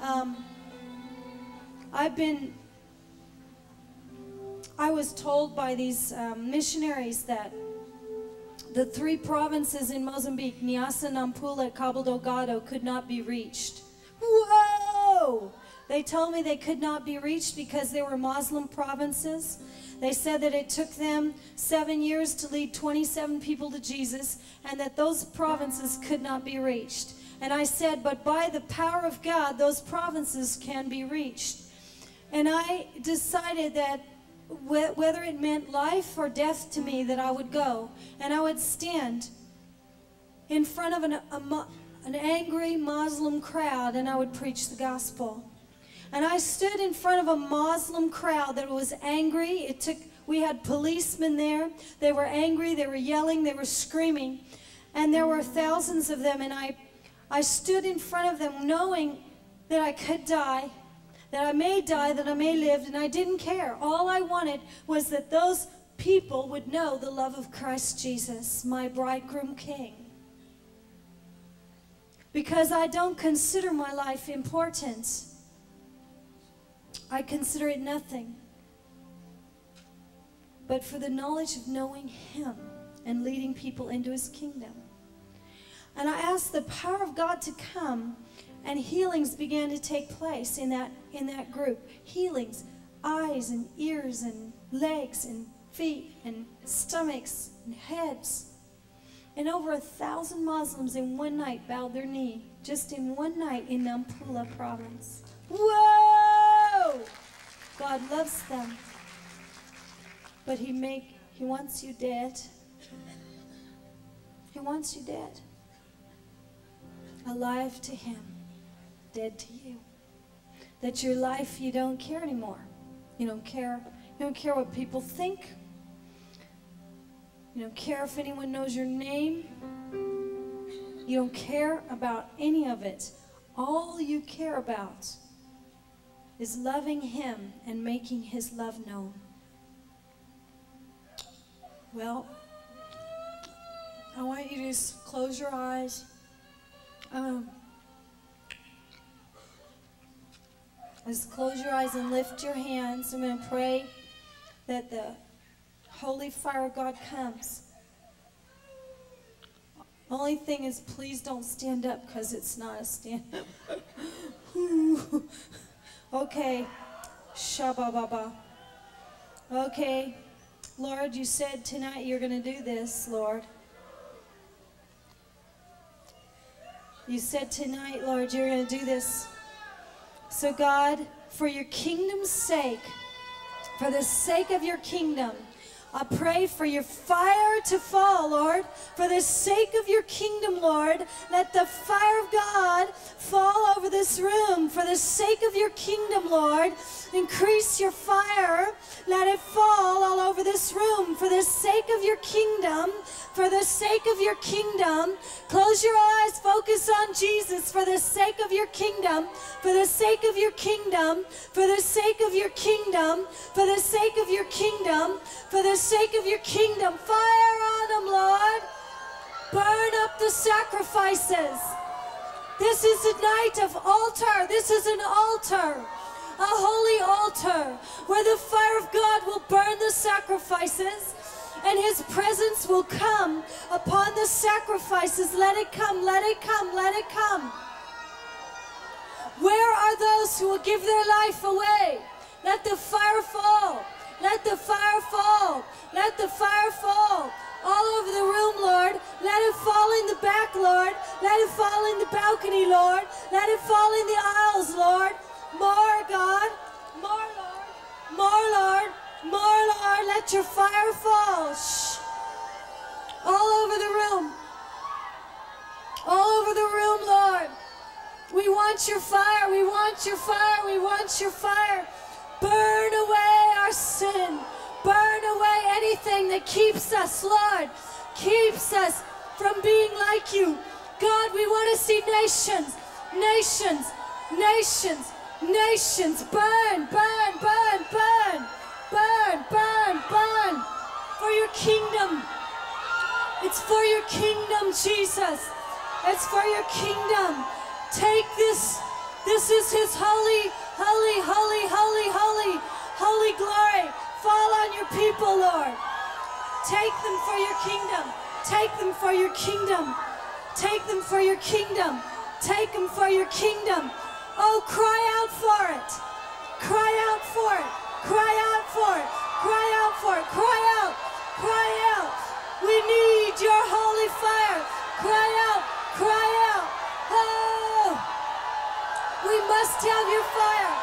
Um, I've been I was told by these um, missionaries that the three provinces in Mozambique, Niassa, Nampula, Cabo Delgado, could not be reached. Whoa! They told me they could not be reached because they were Muslim provinces. They said that it took them seven years to lead 27 people to Jesus and that those provinces could not be reached. And I said, but by the power of God, those provinces can be reached. And I decided that wh- whether it meant life or death to me, that I would go. And I would stand in front of an, a, an angry Muslim crowd and I would preach the gospel. And I stood in front of a Muslim crowd that was angry. It took we had policemen there. They were angry, they were yelling, they were screaming. And there were thousands of them and I I stood in front of them knowing that I could die, that I may die, that I may live, and I didn't care. All I wanted was that those people would know the love of Christ Jesus, my bridegroom king. Because I don't consider my life important. I consider it nothing. But for the knowledge of knowing Him and leading people into His kingdom. And I asked the power of God to come, and healings began to take place in that, in that group. Healings, eyes and ears and legs and feet and stomachs and heads. And over a thousand Muslims in one night bowed their knee, just in one night in Nampula province. Whoa! God loves them. But he make he wants you dead. He wants you dead. Alive to him, dead to you. That your life you don't care anymore. You don't care. You don't care what people think. You don't care if anyone knows your name. You don't care about any of it. All you care about is loving Him and making His love known. Well, I want you to close your eyes. Um, just close your eyes and lift your hands. I'm going to pray that the holy fire of God comes. Only thing is, please don't stand up because it's not a stand up. okay. Shabba-ba-ba. Okay. Lord, you said tonight you're going to do this, Lord. You said tonight, Lord, you're going to do this. So, God, for your kingdom's sake, for the sake of your kingdom, I pray for your fire to fall, Lord. For the sake of your kingdom, Lord, let the fire of God fall over this room. For the sake of your kingdom, Lord, increase your fire. Let it fall all over this room. For the sake of your kingdom, for the sake of your kingdom, close your eyes, focus on Jesus. For the sake of your kingdom, for the sake of your kingdom, for the sake of your kingdom, for the sake of your kingdom, for the sake of your kingdom. Fire on them, Lord. Burn up the sacrifices. This is a night of altar. This is an altar, a holy altar, where the fire of God will burn the sacrifices and his presence will come upon the sacrifices. Let it come, let it come, let it come. Where are those who will give their life away? Let the fire fall. Let the fire fall. Let the fire fall. All over the room, Lord. Let it fall in the back, Lord. Let it fall in the balcony, Lord. Let it fall in the aisles, Lord. More, God. More, Lord. More, Lord. More, Lord. Let your fire fall. Shh. All over the room. All over the room, Lord. We want your fire. We want your fire. We want your fire. Burn away our sin. Burn away anything that keeps us, Lord. Keeps us from being like you. God, we want to see nations, nations, nations, nations burn, burn, burn, burn, burn, burn, burn for your kingdom. It's for your kingdom, Jesus. It's for your kingdom. Take this. This is his holy, holy, holy, holy, holy, holy glory. Fall on your people, Lord. Take them for your kingdom. Take them for your kingdom. Take them for your kingdom. Take them for your kingdom. Oh, cry out for it. Cry out for it. Cry out for it. Cry out for it. Cry out. Cry out. We need your holy fire. Cry out. Cry out. Oh, we must have your fire.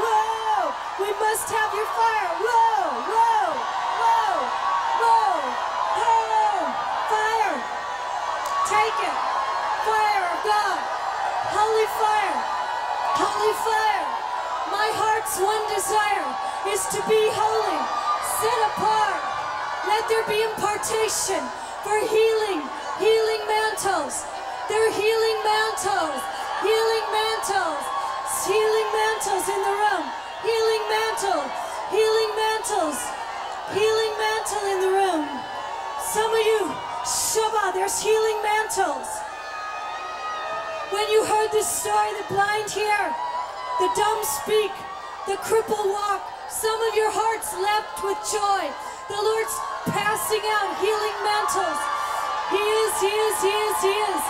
Whoa, we must have your fire. Whoa, whoa, whoa, whoa. Oh, fire. Take it. Fire of God. Holy fire. Holy fire. My heart's one desire is to be holy, set apart. Let there be impartation for healing, healing mantles. They're healing mantles, healing mantles, healing mantles in the room, healing mantle, healing mantles, healing mantle in the room. Some of you, Shabbat, there's healing mantles. When you heard this story, the blind hear, the dumb speak, the cripple walk, some of your hearts leapt with joy. The Lord's passing out healing mantles. He is, He is, He is, He is.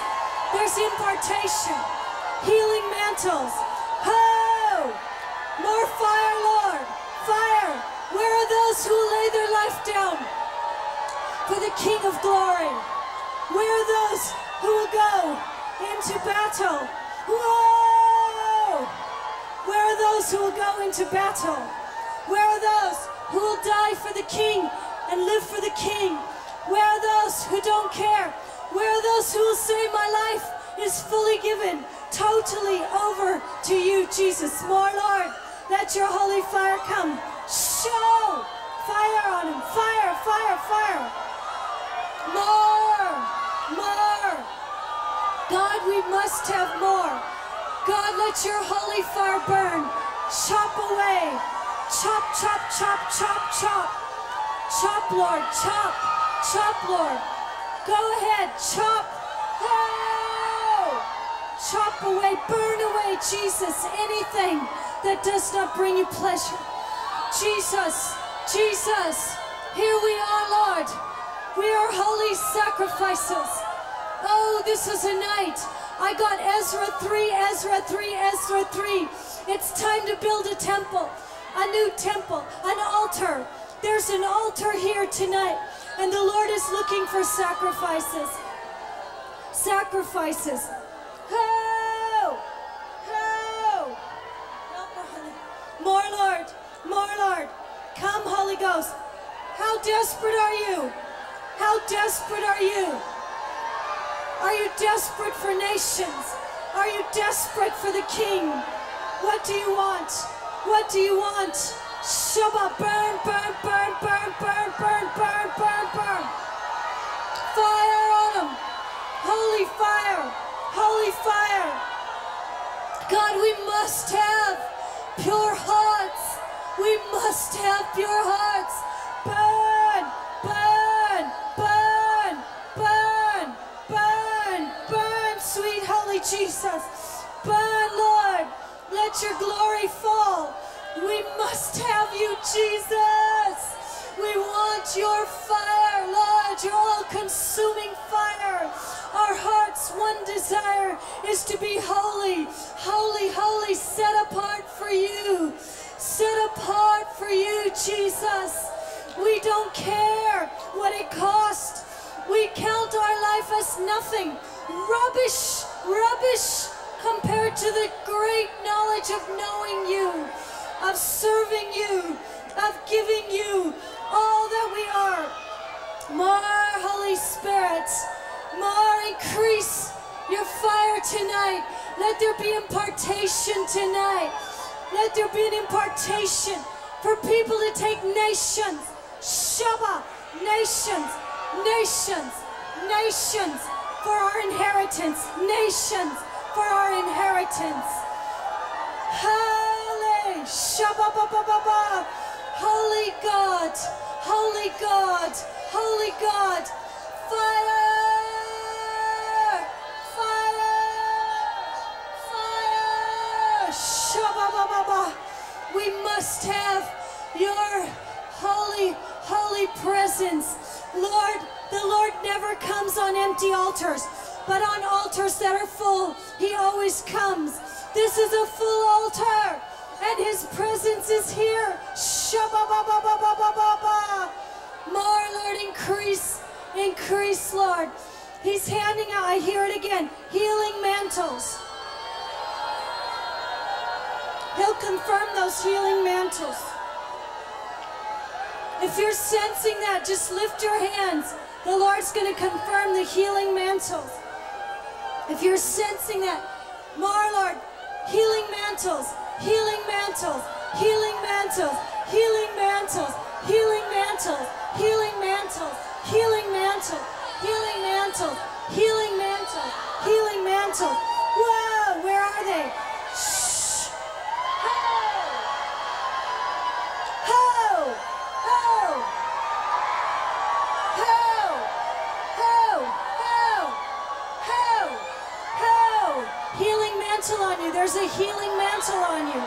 There's impartation, healing mantles. Oh, more fire, Lord, fire. Where are those who lay their life down for the King of glory? Where are those who will go into battle? Whoa! Where are those who will go into battle? Where are those who will die for the King and live for the King? Where are those who don't care? Where are those who will say, My life is fully given, totally over to you, Jesus? More, Lord, let your holy fire come. Show fire on him. Fire, fire, fire. More, more. God, we must have more. God, let your holy fire burn. Chop away. Chop, chop, chop, chop, chop. Chop, Lord, chop. Chop, Lord. Go ahead, chop. Oh! Chop away, burn away, Jesus, anything that does not bring you pleasure. Jesus, Jesus, here we are, Lord. We are holy sacrifices. Oh, this is a night. I got Ezra 3, Ezra 3, Ezra 3. It's time to build a temple, a new temple, an altar. There's an altar here tonight, and the Lord is looking for sacrifices. Sacrifices. More, Lord. More, Lord. Come, Holy Ghost. How desperate are you? How desperate are you? Are you desperate for nations? Are you desperate for the King? What do you want? What do you want? Burn, burn, burn, burn, burn, burn, burn, burn, burn. Fire on them. Holy fire. Holy fire. God, we must have pure hearts. We must have pure hearts. Burn, burn, burn, burn, burn, burn, sweet holy Jesus. Burn, Lord. Let your glory fall. We must have you, Jesus. We want your fire. Lord, your all consuming fire. Our heart's one desire is to be holy, holy, holy, set apart for you. Set apart for you, Jesus. We don't care what it cost. We count our life as nothing. Rubbish, rubbish compared to the great knowledge of knowing you, of serving you, of giving you all that we are. More Holy Spirit, more increase your fire tonight. Let there be impartation tonight. Let there be an impartation for people to take nations. Shabbat, nations, nations, nations for our inheritance. Nations for our inheritance. Holy God, Holy God, Holy God, fire, We must have your holy, holy presence. Lord, the Lord never comes on empty altars, but on altars that are full, He always comes. This is a full altar, and His presence is here. More, Lord, increase, increase, Lord. He's handing out, I hear it again, healing mantles. He'll confirm those healing mantles. If you're sensing that, just lift your hands. The Lord's going to confirm the healing mantles. If you're sensing that, more, Lord, healing mantles, healing mantles, healing mantles, healing mantles, healing mantles, healing mantles, healing mantles, healing mantles, healing mantles, healing mantles. Whoa, where are they? Mantle on you. There's a healing mantle on you.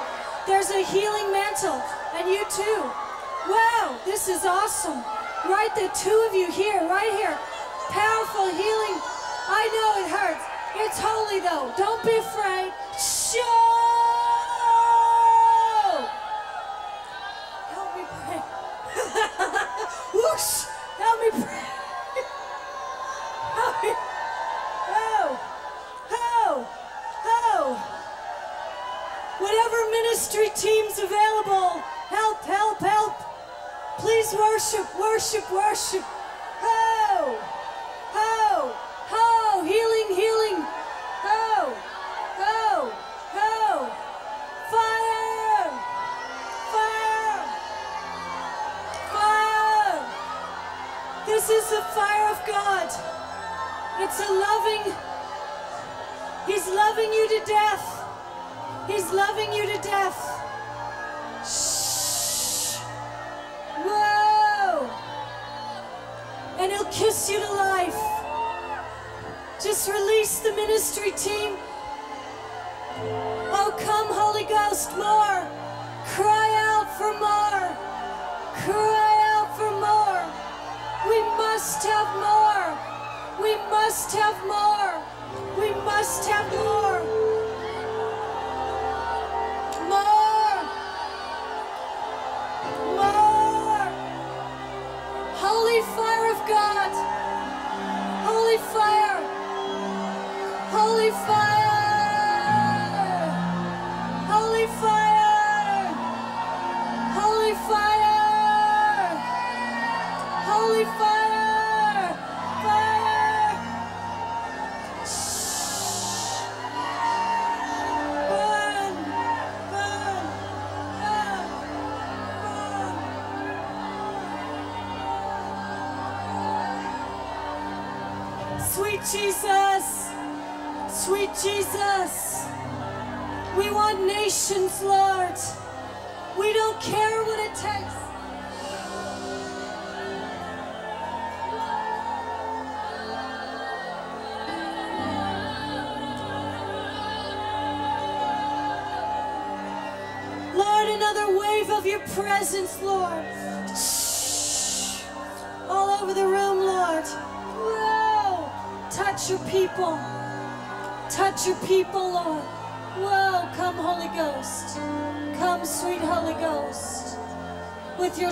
There's a healing mantle. And you too. Wow, this is awesome. Right, the two of you here, right here. Powerful healing. I know it hurts. It's holy though. Don't be afraid. Show! Help me pray. Whoosh! Help me pray. Whatever ministry team's available, help, help, help. Please worship, worship, worship.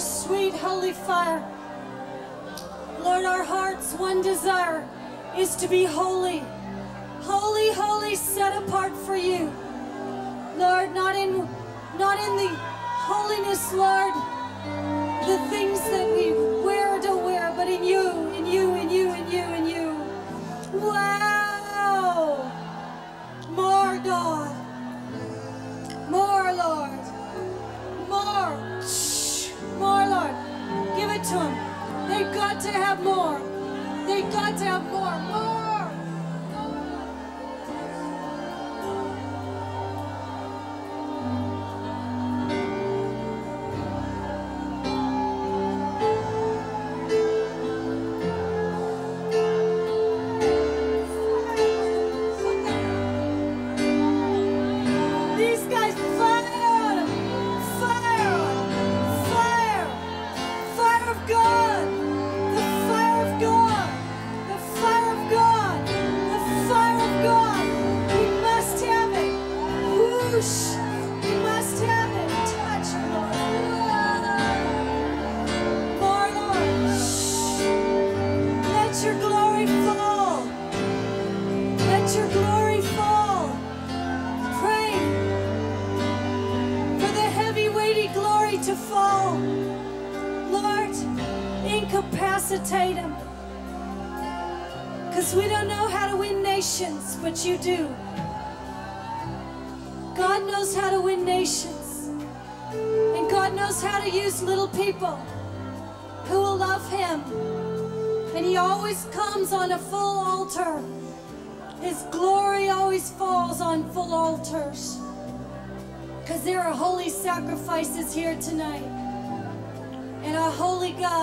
Sweet holy fire. Lord, our heart's one desire is to be holy. Holy, holy, set apart for you. Lord, not in not in the holiness, Lord, the things that we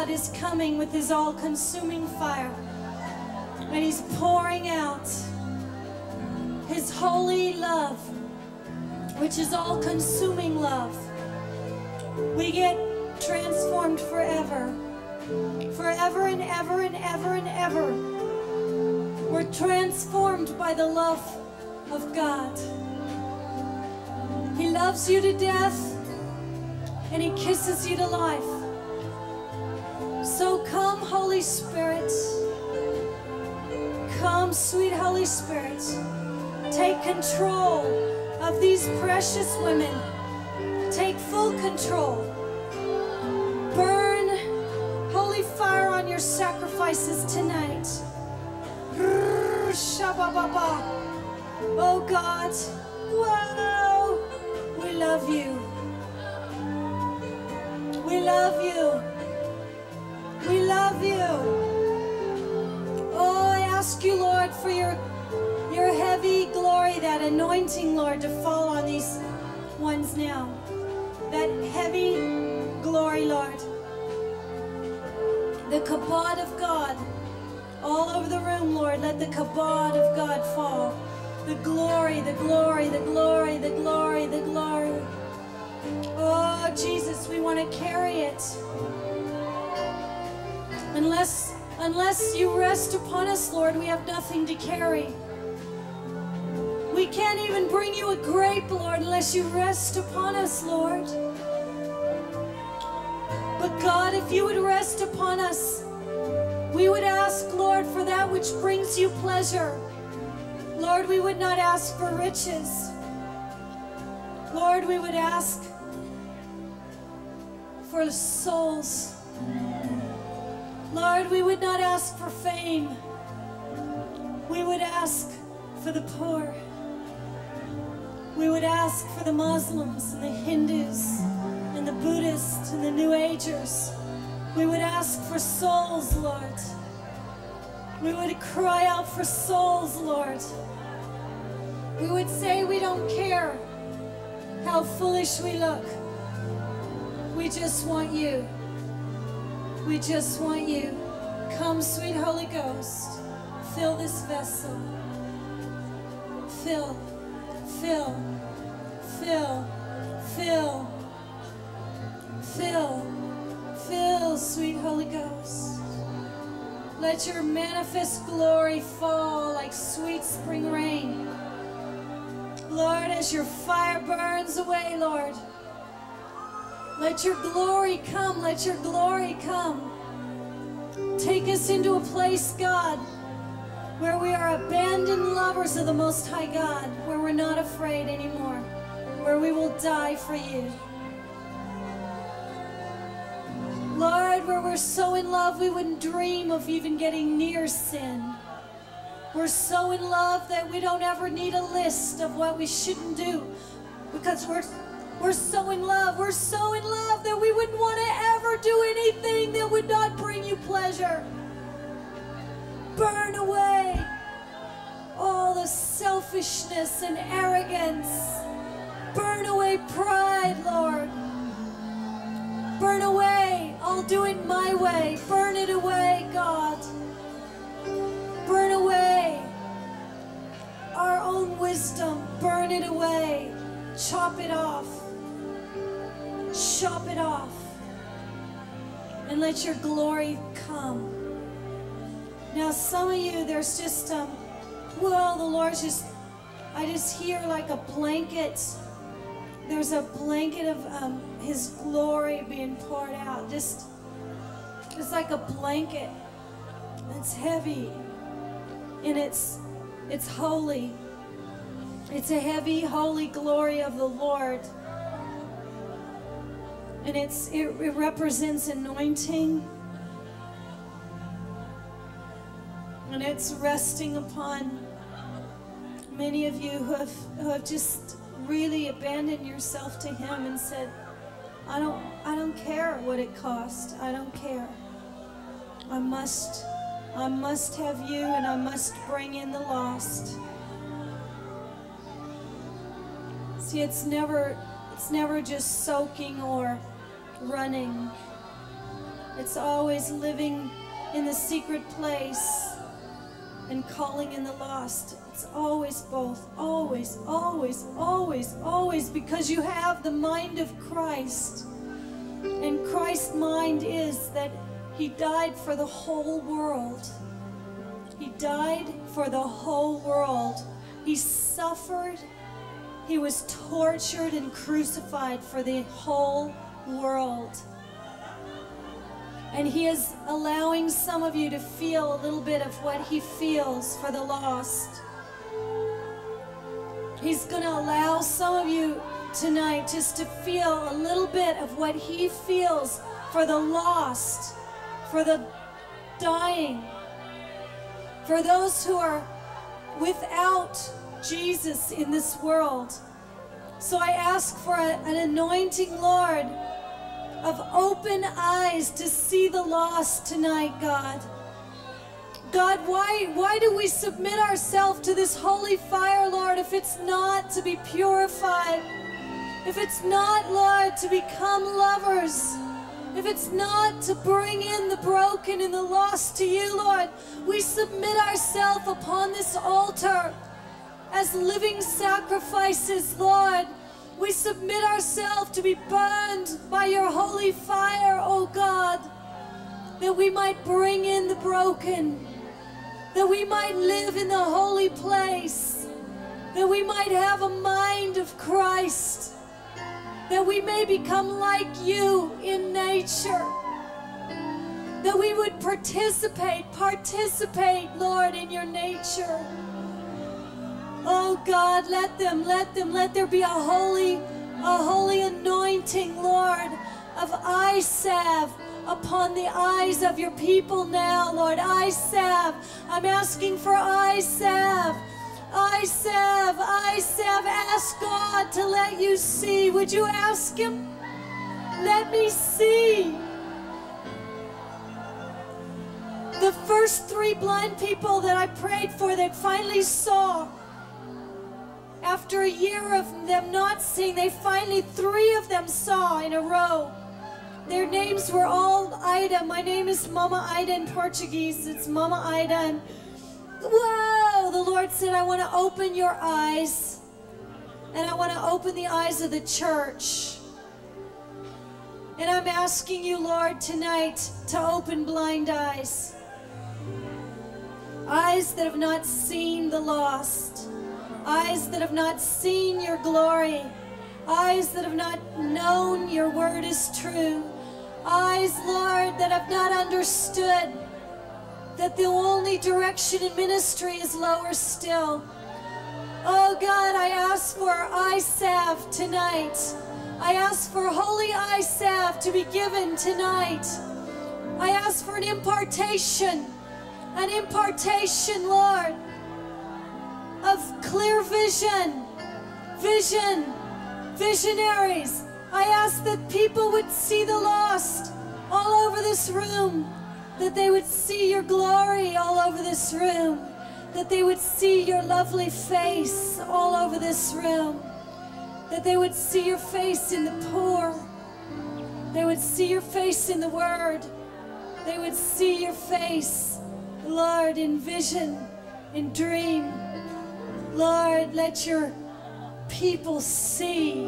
God is coming with his all consuming fire. And he's pouring out his holy love, which is all consuming love. We get transformed forever. Forever and ever and ever and ever. We're transformed by the love of God. He loves you to death and He kisses you to life. So come, Holy Spirit. Come, sweet Holy Spirit. Take control of these precious women. Take full control. Burn holy fire on your sacrifices tonight. Oh God, wow, we love you. We love you. We love you. Oh, I ask you, Lord, for your your heavy glory, that anointing, Lord, to fall on these ones now. That heavy glory, Lord. The kabod of God all over the room, Lord. Let the kabod of God fall. The glory, the glory, the glory, the glory, the glory. Oh, Jesus, we want to carry it. Unless, unless you rest upon us, Lord, we have nothing to carry. We can't even bring you a grape, Lord, unless you rest upon us, Lord. But God, if you would rest upon us, we would ask, Lord, for that which brings you pleasure. Lord, we would not ask for riches. Lord, we would ask for souls. Lord, we would not ask for fame. We would ask for the poor. We would ask for the Muslims and the Hindus and the Buddhists and the New Agers. We would ask for souls, Lord. We would cry out for souls, Lord. We would say we don't care how foolish we look. We just want you. We just want you. Come, sweet Holy Ghost. Fill this vessel. Fill, fill, fill, fill, fill, fill, sweet Holy Ghost. Let your manifest glory fall like sweet spring rain. Lord, as your fire burns away, Lord, let your glory come. Let your glory come. Take us into a place, God, where we are abandoned lovers of the Most High God, where we're not afraid anymore, where we will die for you. Lord, where we're so in love we wouldn't dream of even getting near sin. We're so in love that we don't ever need a list of what we shouldn't do because we're we're so in love. We're so in love that we wouldn't want to ever do anything that would not bring you pleasure. Burn away all the selfishness and arrogance. Burn away pride, Lord. Burn away. I'll do it my way. Burn it away, God. Burn away our own wisdom. Burn it away. Chop it off. Chop it off. And let your glory come. Now, some of you, there's just, um, well, the Lord's just, I just hear like a blanket. There's a blanket of um, His glory being poured out. Just, it's like a blanket. It's heavy, and it's, it's holy. It's a heavy, holy glory of the Lord. And it's it, it represents anointing. And it's resting upon many of you who have, who have just really abandoned yourself to Him and said, I don't, I don't care what it costs. I don't care. I must, I must have you and I must bring in the lost. See, it's never, it's never just soaking or running. It's always living in the secret place and calling in the lost. It's always both. Always, always, always, always because you have the mind of Christ. And Christ's mind is that he died for the whole world. He died for the whole world. He suffered. He was tortured and crucified for the whole world. And He is allowing some of you to feel a little bit of what He feels for the lost. He's going to allow some of you tonight just to feel a little bit of what He feels for the lost, for the dying, for those who are without Jesus in this world. So I ask for a- an anointing, Lord, of open eyes to see the lost tonight, God. God, why, why do we submit ourselves to this holy fire, Lord, if it's not to be purified? If it's not, Lord, to become lovers? If it's not to bring in the broken and the lost to you, Lord, we submit ourselves upon this altar as living sacrifices, Lord. We submit ourselves to be burned by your holy fire, O God, that we might bring in the broken, that we might live in the holy place, that we might have a mind of Christ, that we may become like you in nature, that we would participate, participate, Lord, in your nature. Oh God, let them, let them, let there be a holy, a holy anointing, Lord, of eye upon the eyes of your people now, Lord. Eye. I'm asking for eye salve. Salve. Ask God to let you see. Would you ask Him? Let me see. The first three blind people that I prayed for that finally saw after a year of them not seeing, they finally, three of them saw in a row. Their names were all Aida. My name is Mama Aida in Portuguese. It's Mama Aida. And whoa, the Lord said, I want to open your eyes. And I want to open the eyes of the church. And I'm asking you, Lord, tonight to open blind eyes. eyes that have not seen the lost, eyes that have not seen your glory, eyes that have not known your word is true, eyes, Lord, that have not understood that the only direction in ministry is lower still. Oh God, I ask for salve tonight. I ask for holy salve to be given tonight. I ask for an impartation, an impartation, Lord, of clear vision, vision, visionaries. I ask that people would see the lost all over this room, that they would see your glory all over this room, that they would see your lovely face all over this room, that they would see your face in the poor, they would see your face in the word, they would see your face, Lord, in vision, in dream. Lord, let your people see.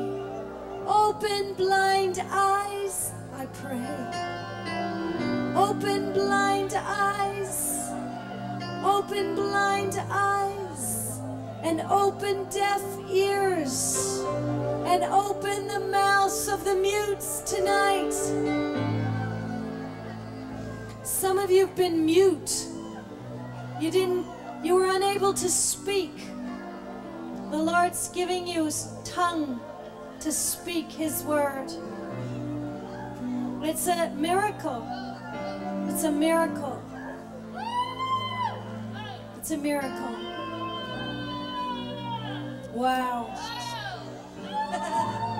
Open blind eyes, I pray. Open blind eyes. Open blind eyes. And open deaf ears. And open the mouths of the mutes tonight. Some of you have been mute. You didn't, you were unable to speak. The Lord's giving you his tongue to speak his word. It's a miracle. It's a miracle. It's a miracle. Wow.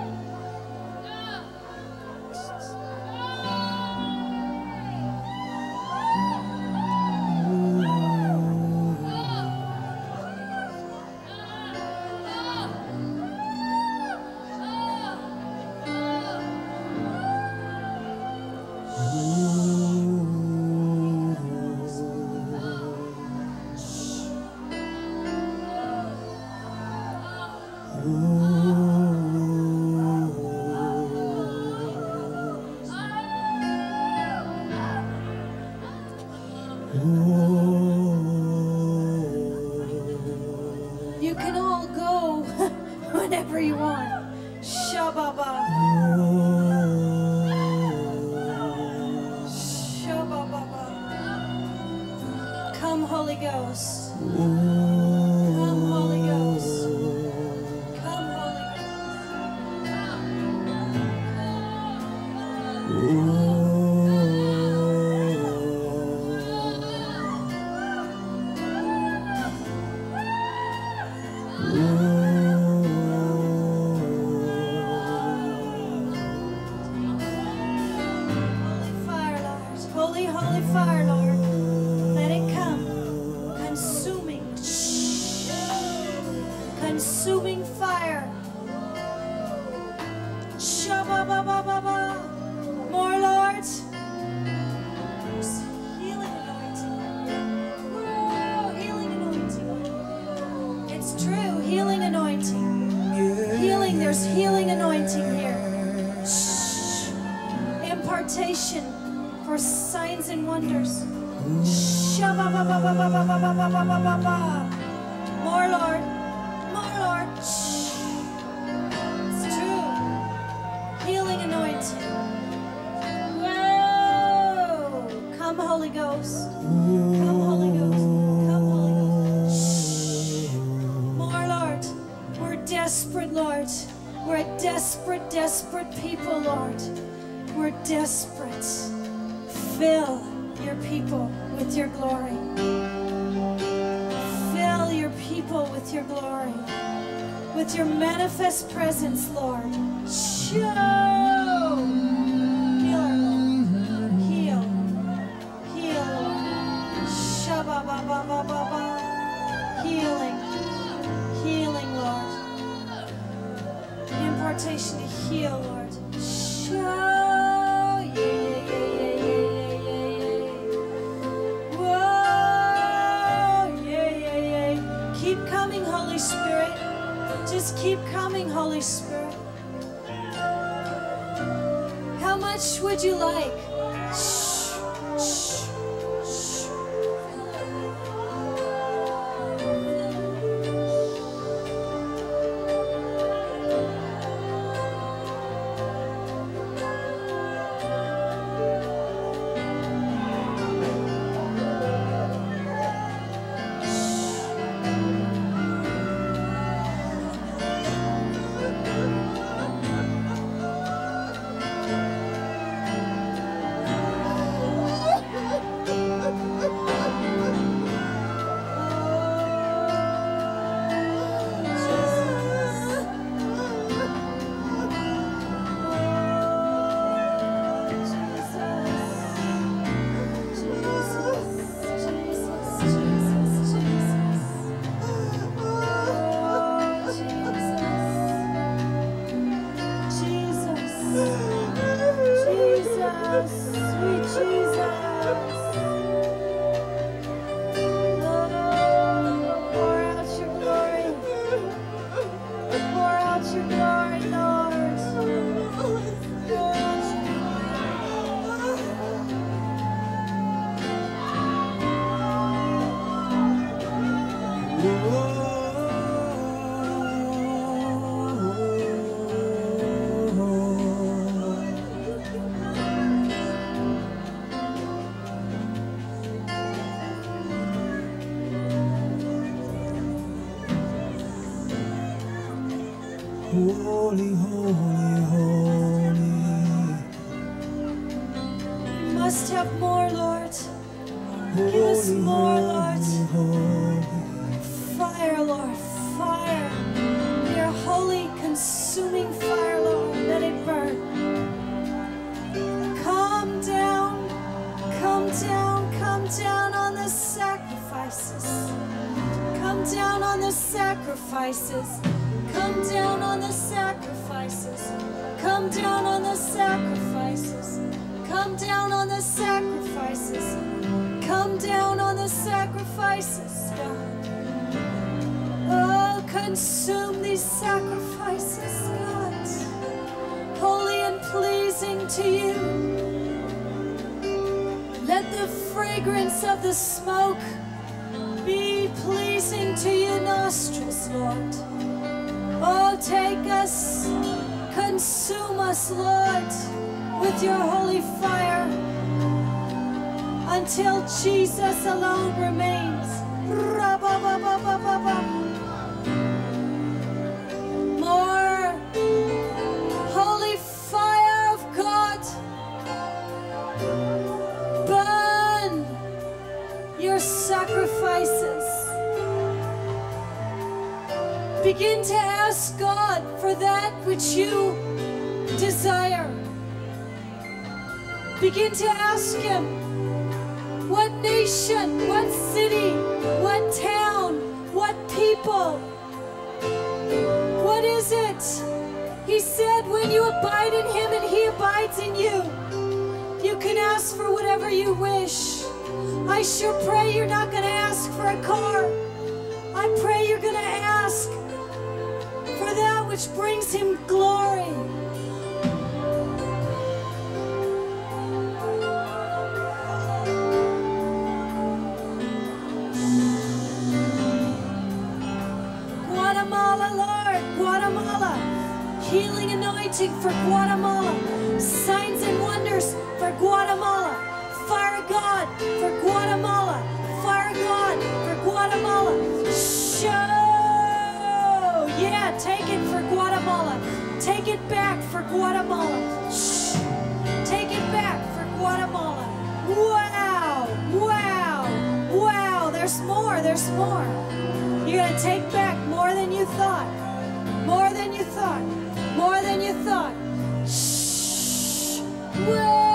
Come, Holy Ghost. Come, Holy Ghost. Come, Holy Ghost. More, Lord. We're desperate, Lord. We're a desperate, desperate people, Lord. We're desperate. Fill your people with your glory. Fill your people with your glory. With your manifest presence, Lord. Show. Jesus alone remains. More holy fire of God. Burn your sacrifices. Begin to ask God for that which you desire. Begin to ask Him In you, you can ask for whatever you wish. I sure pray you're not going to ask for a car. I pray you're going to ask for that which brings Him glory. Guatemala, Lord, Guatemala. Healing anointing for Guatemala. Take it back for Guatemala. Shh. Take it back for Guatemala. Wow, wow, wow. There's more, there's more. You're going to take back more than you thought. More than you thought. More than you thought. Shh. Whoa.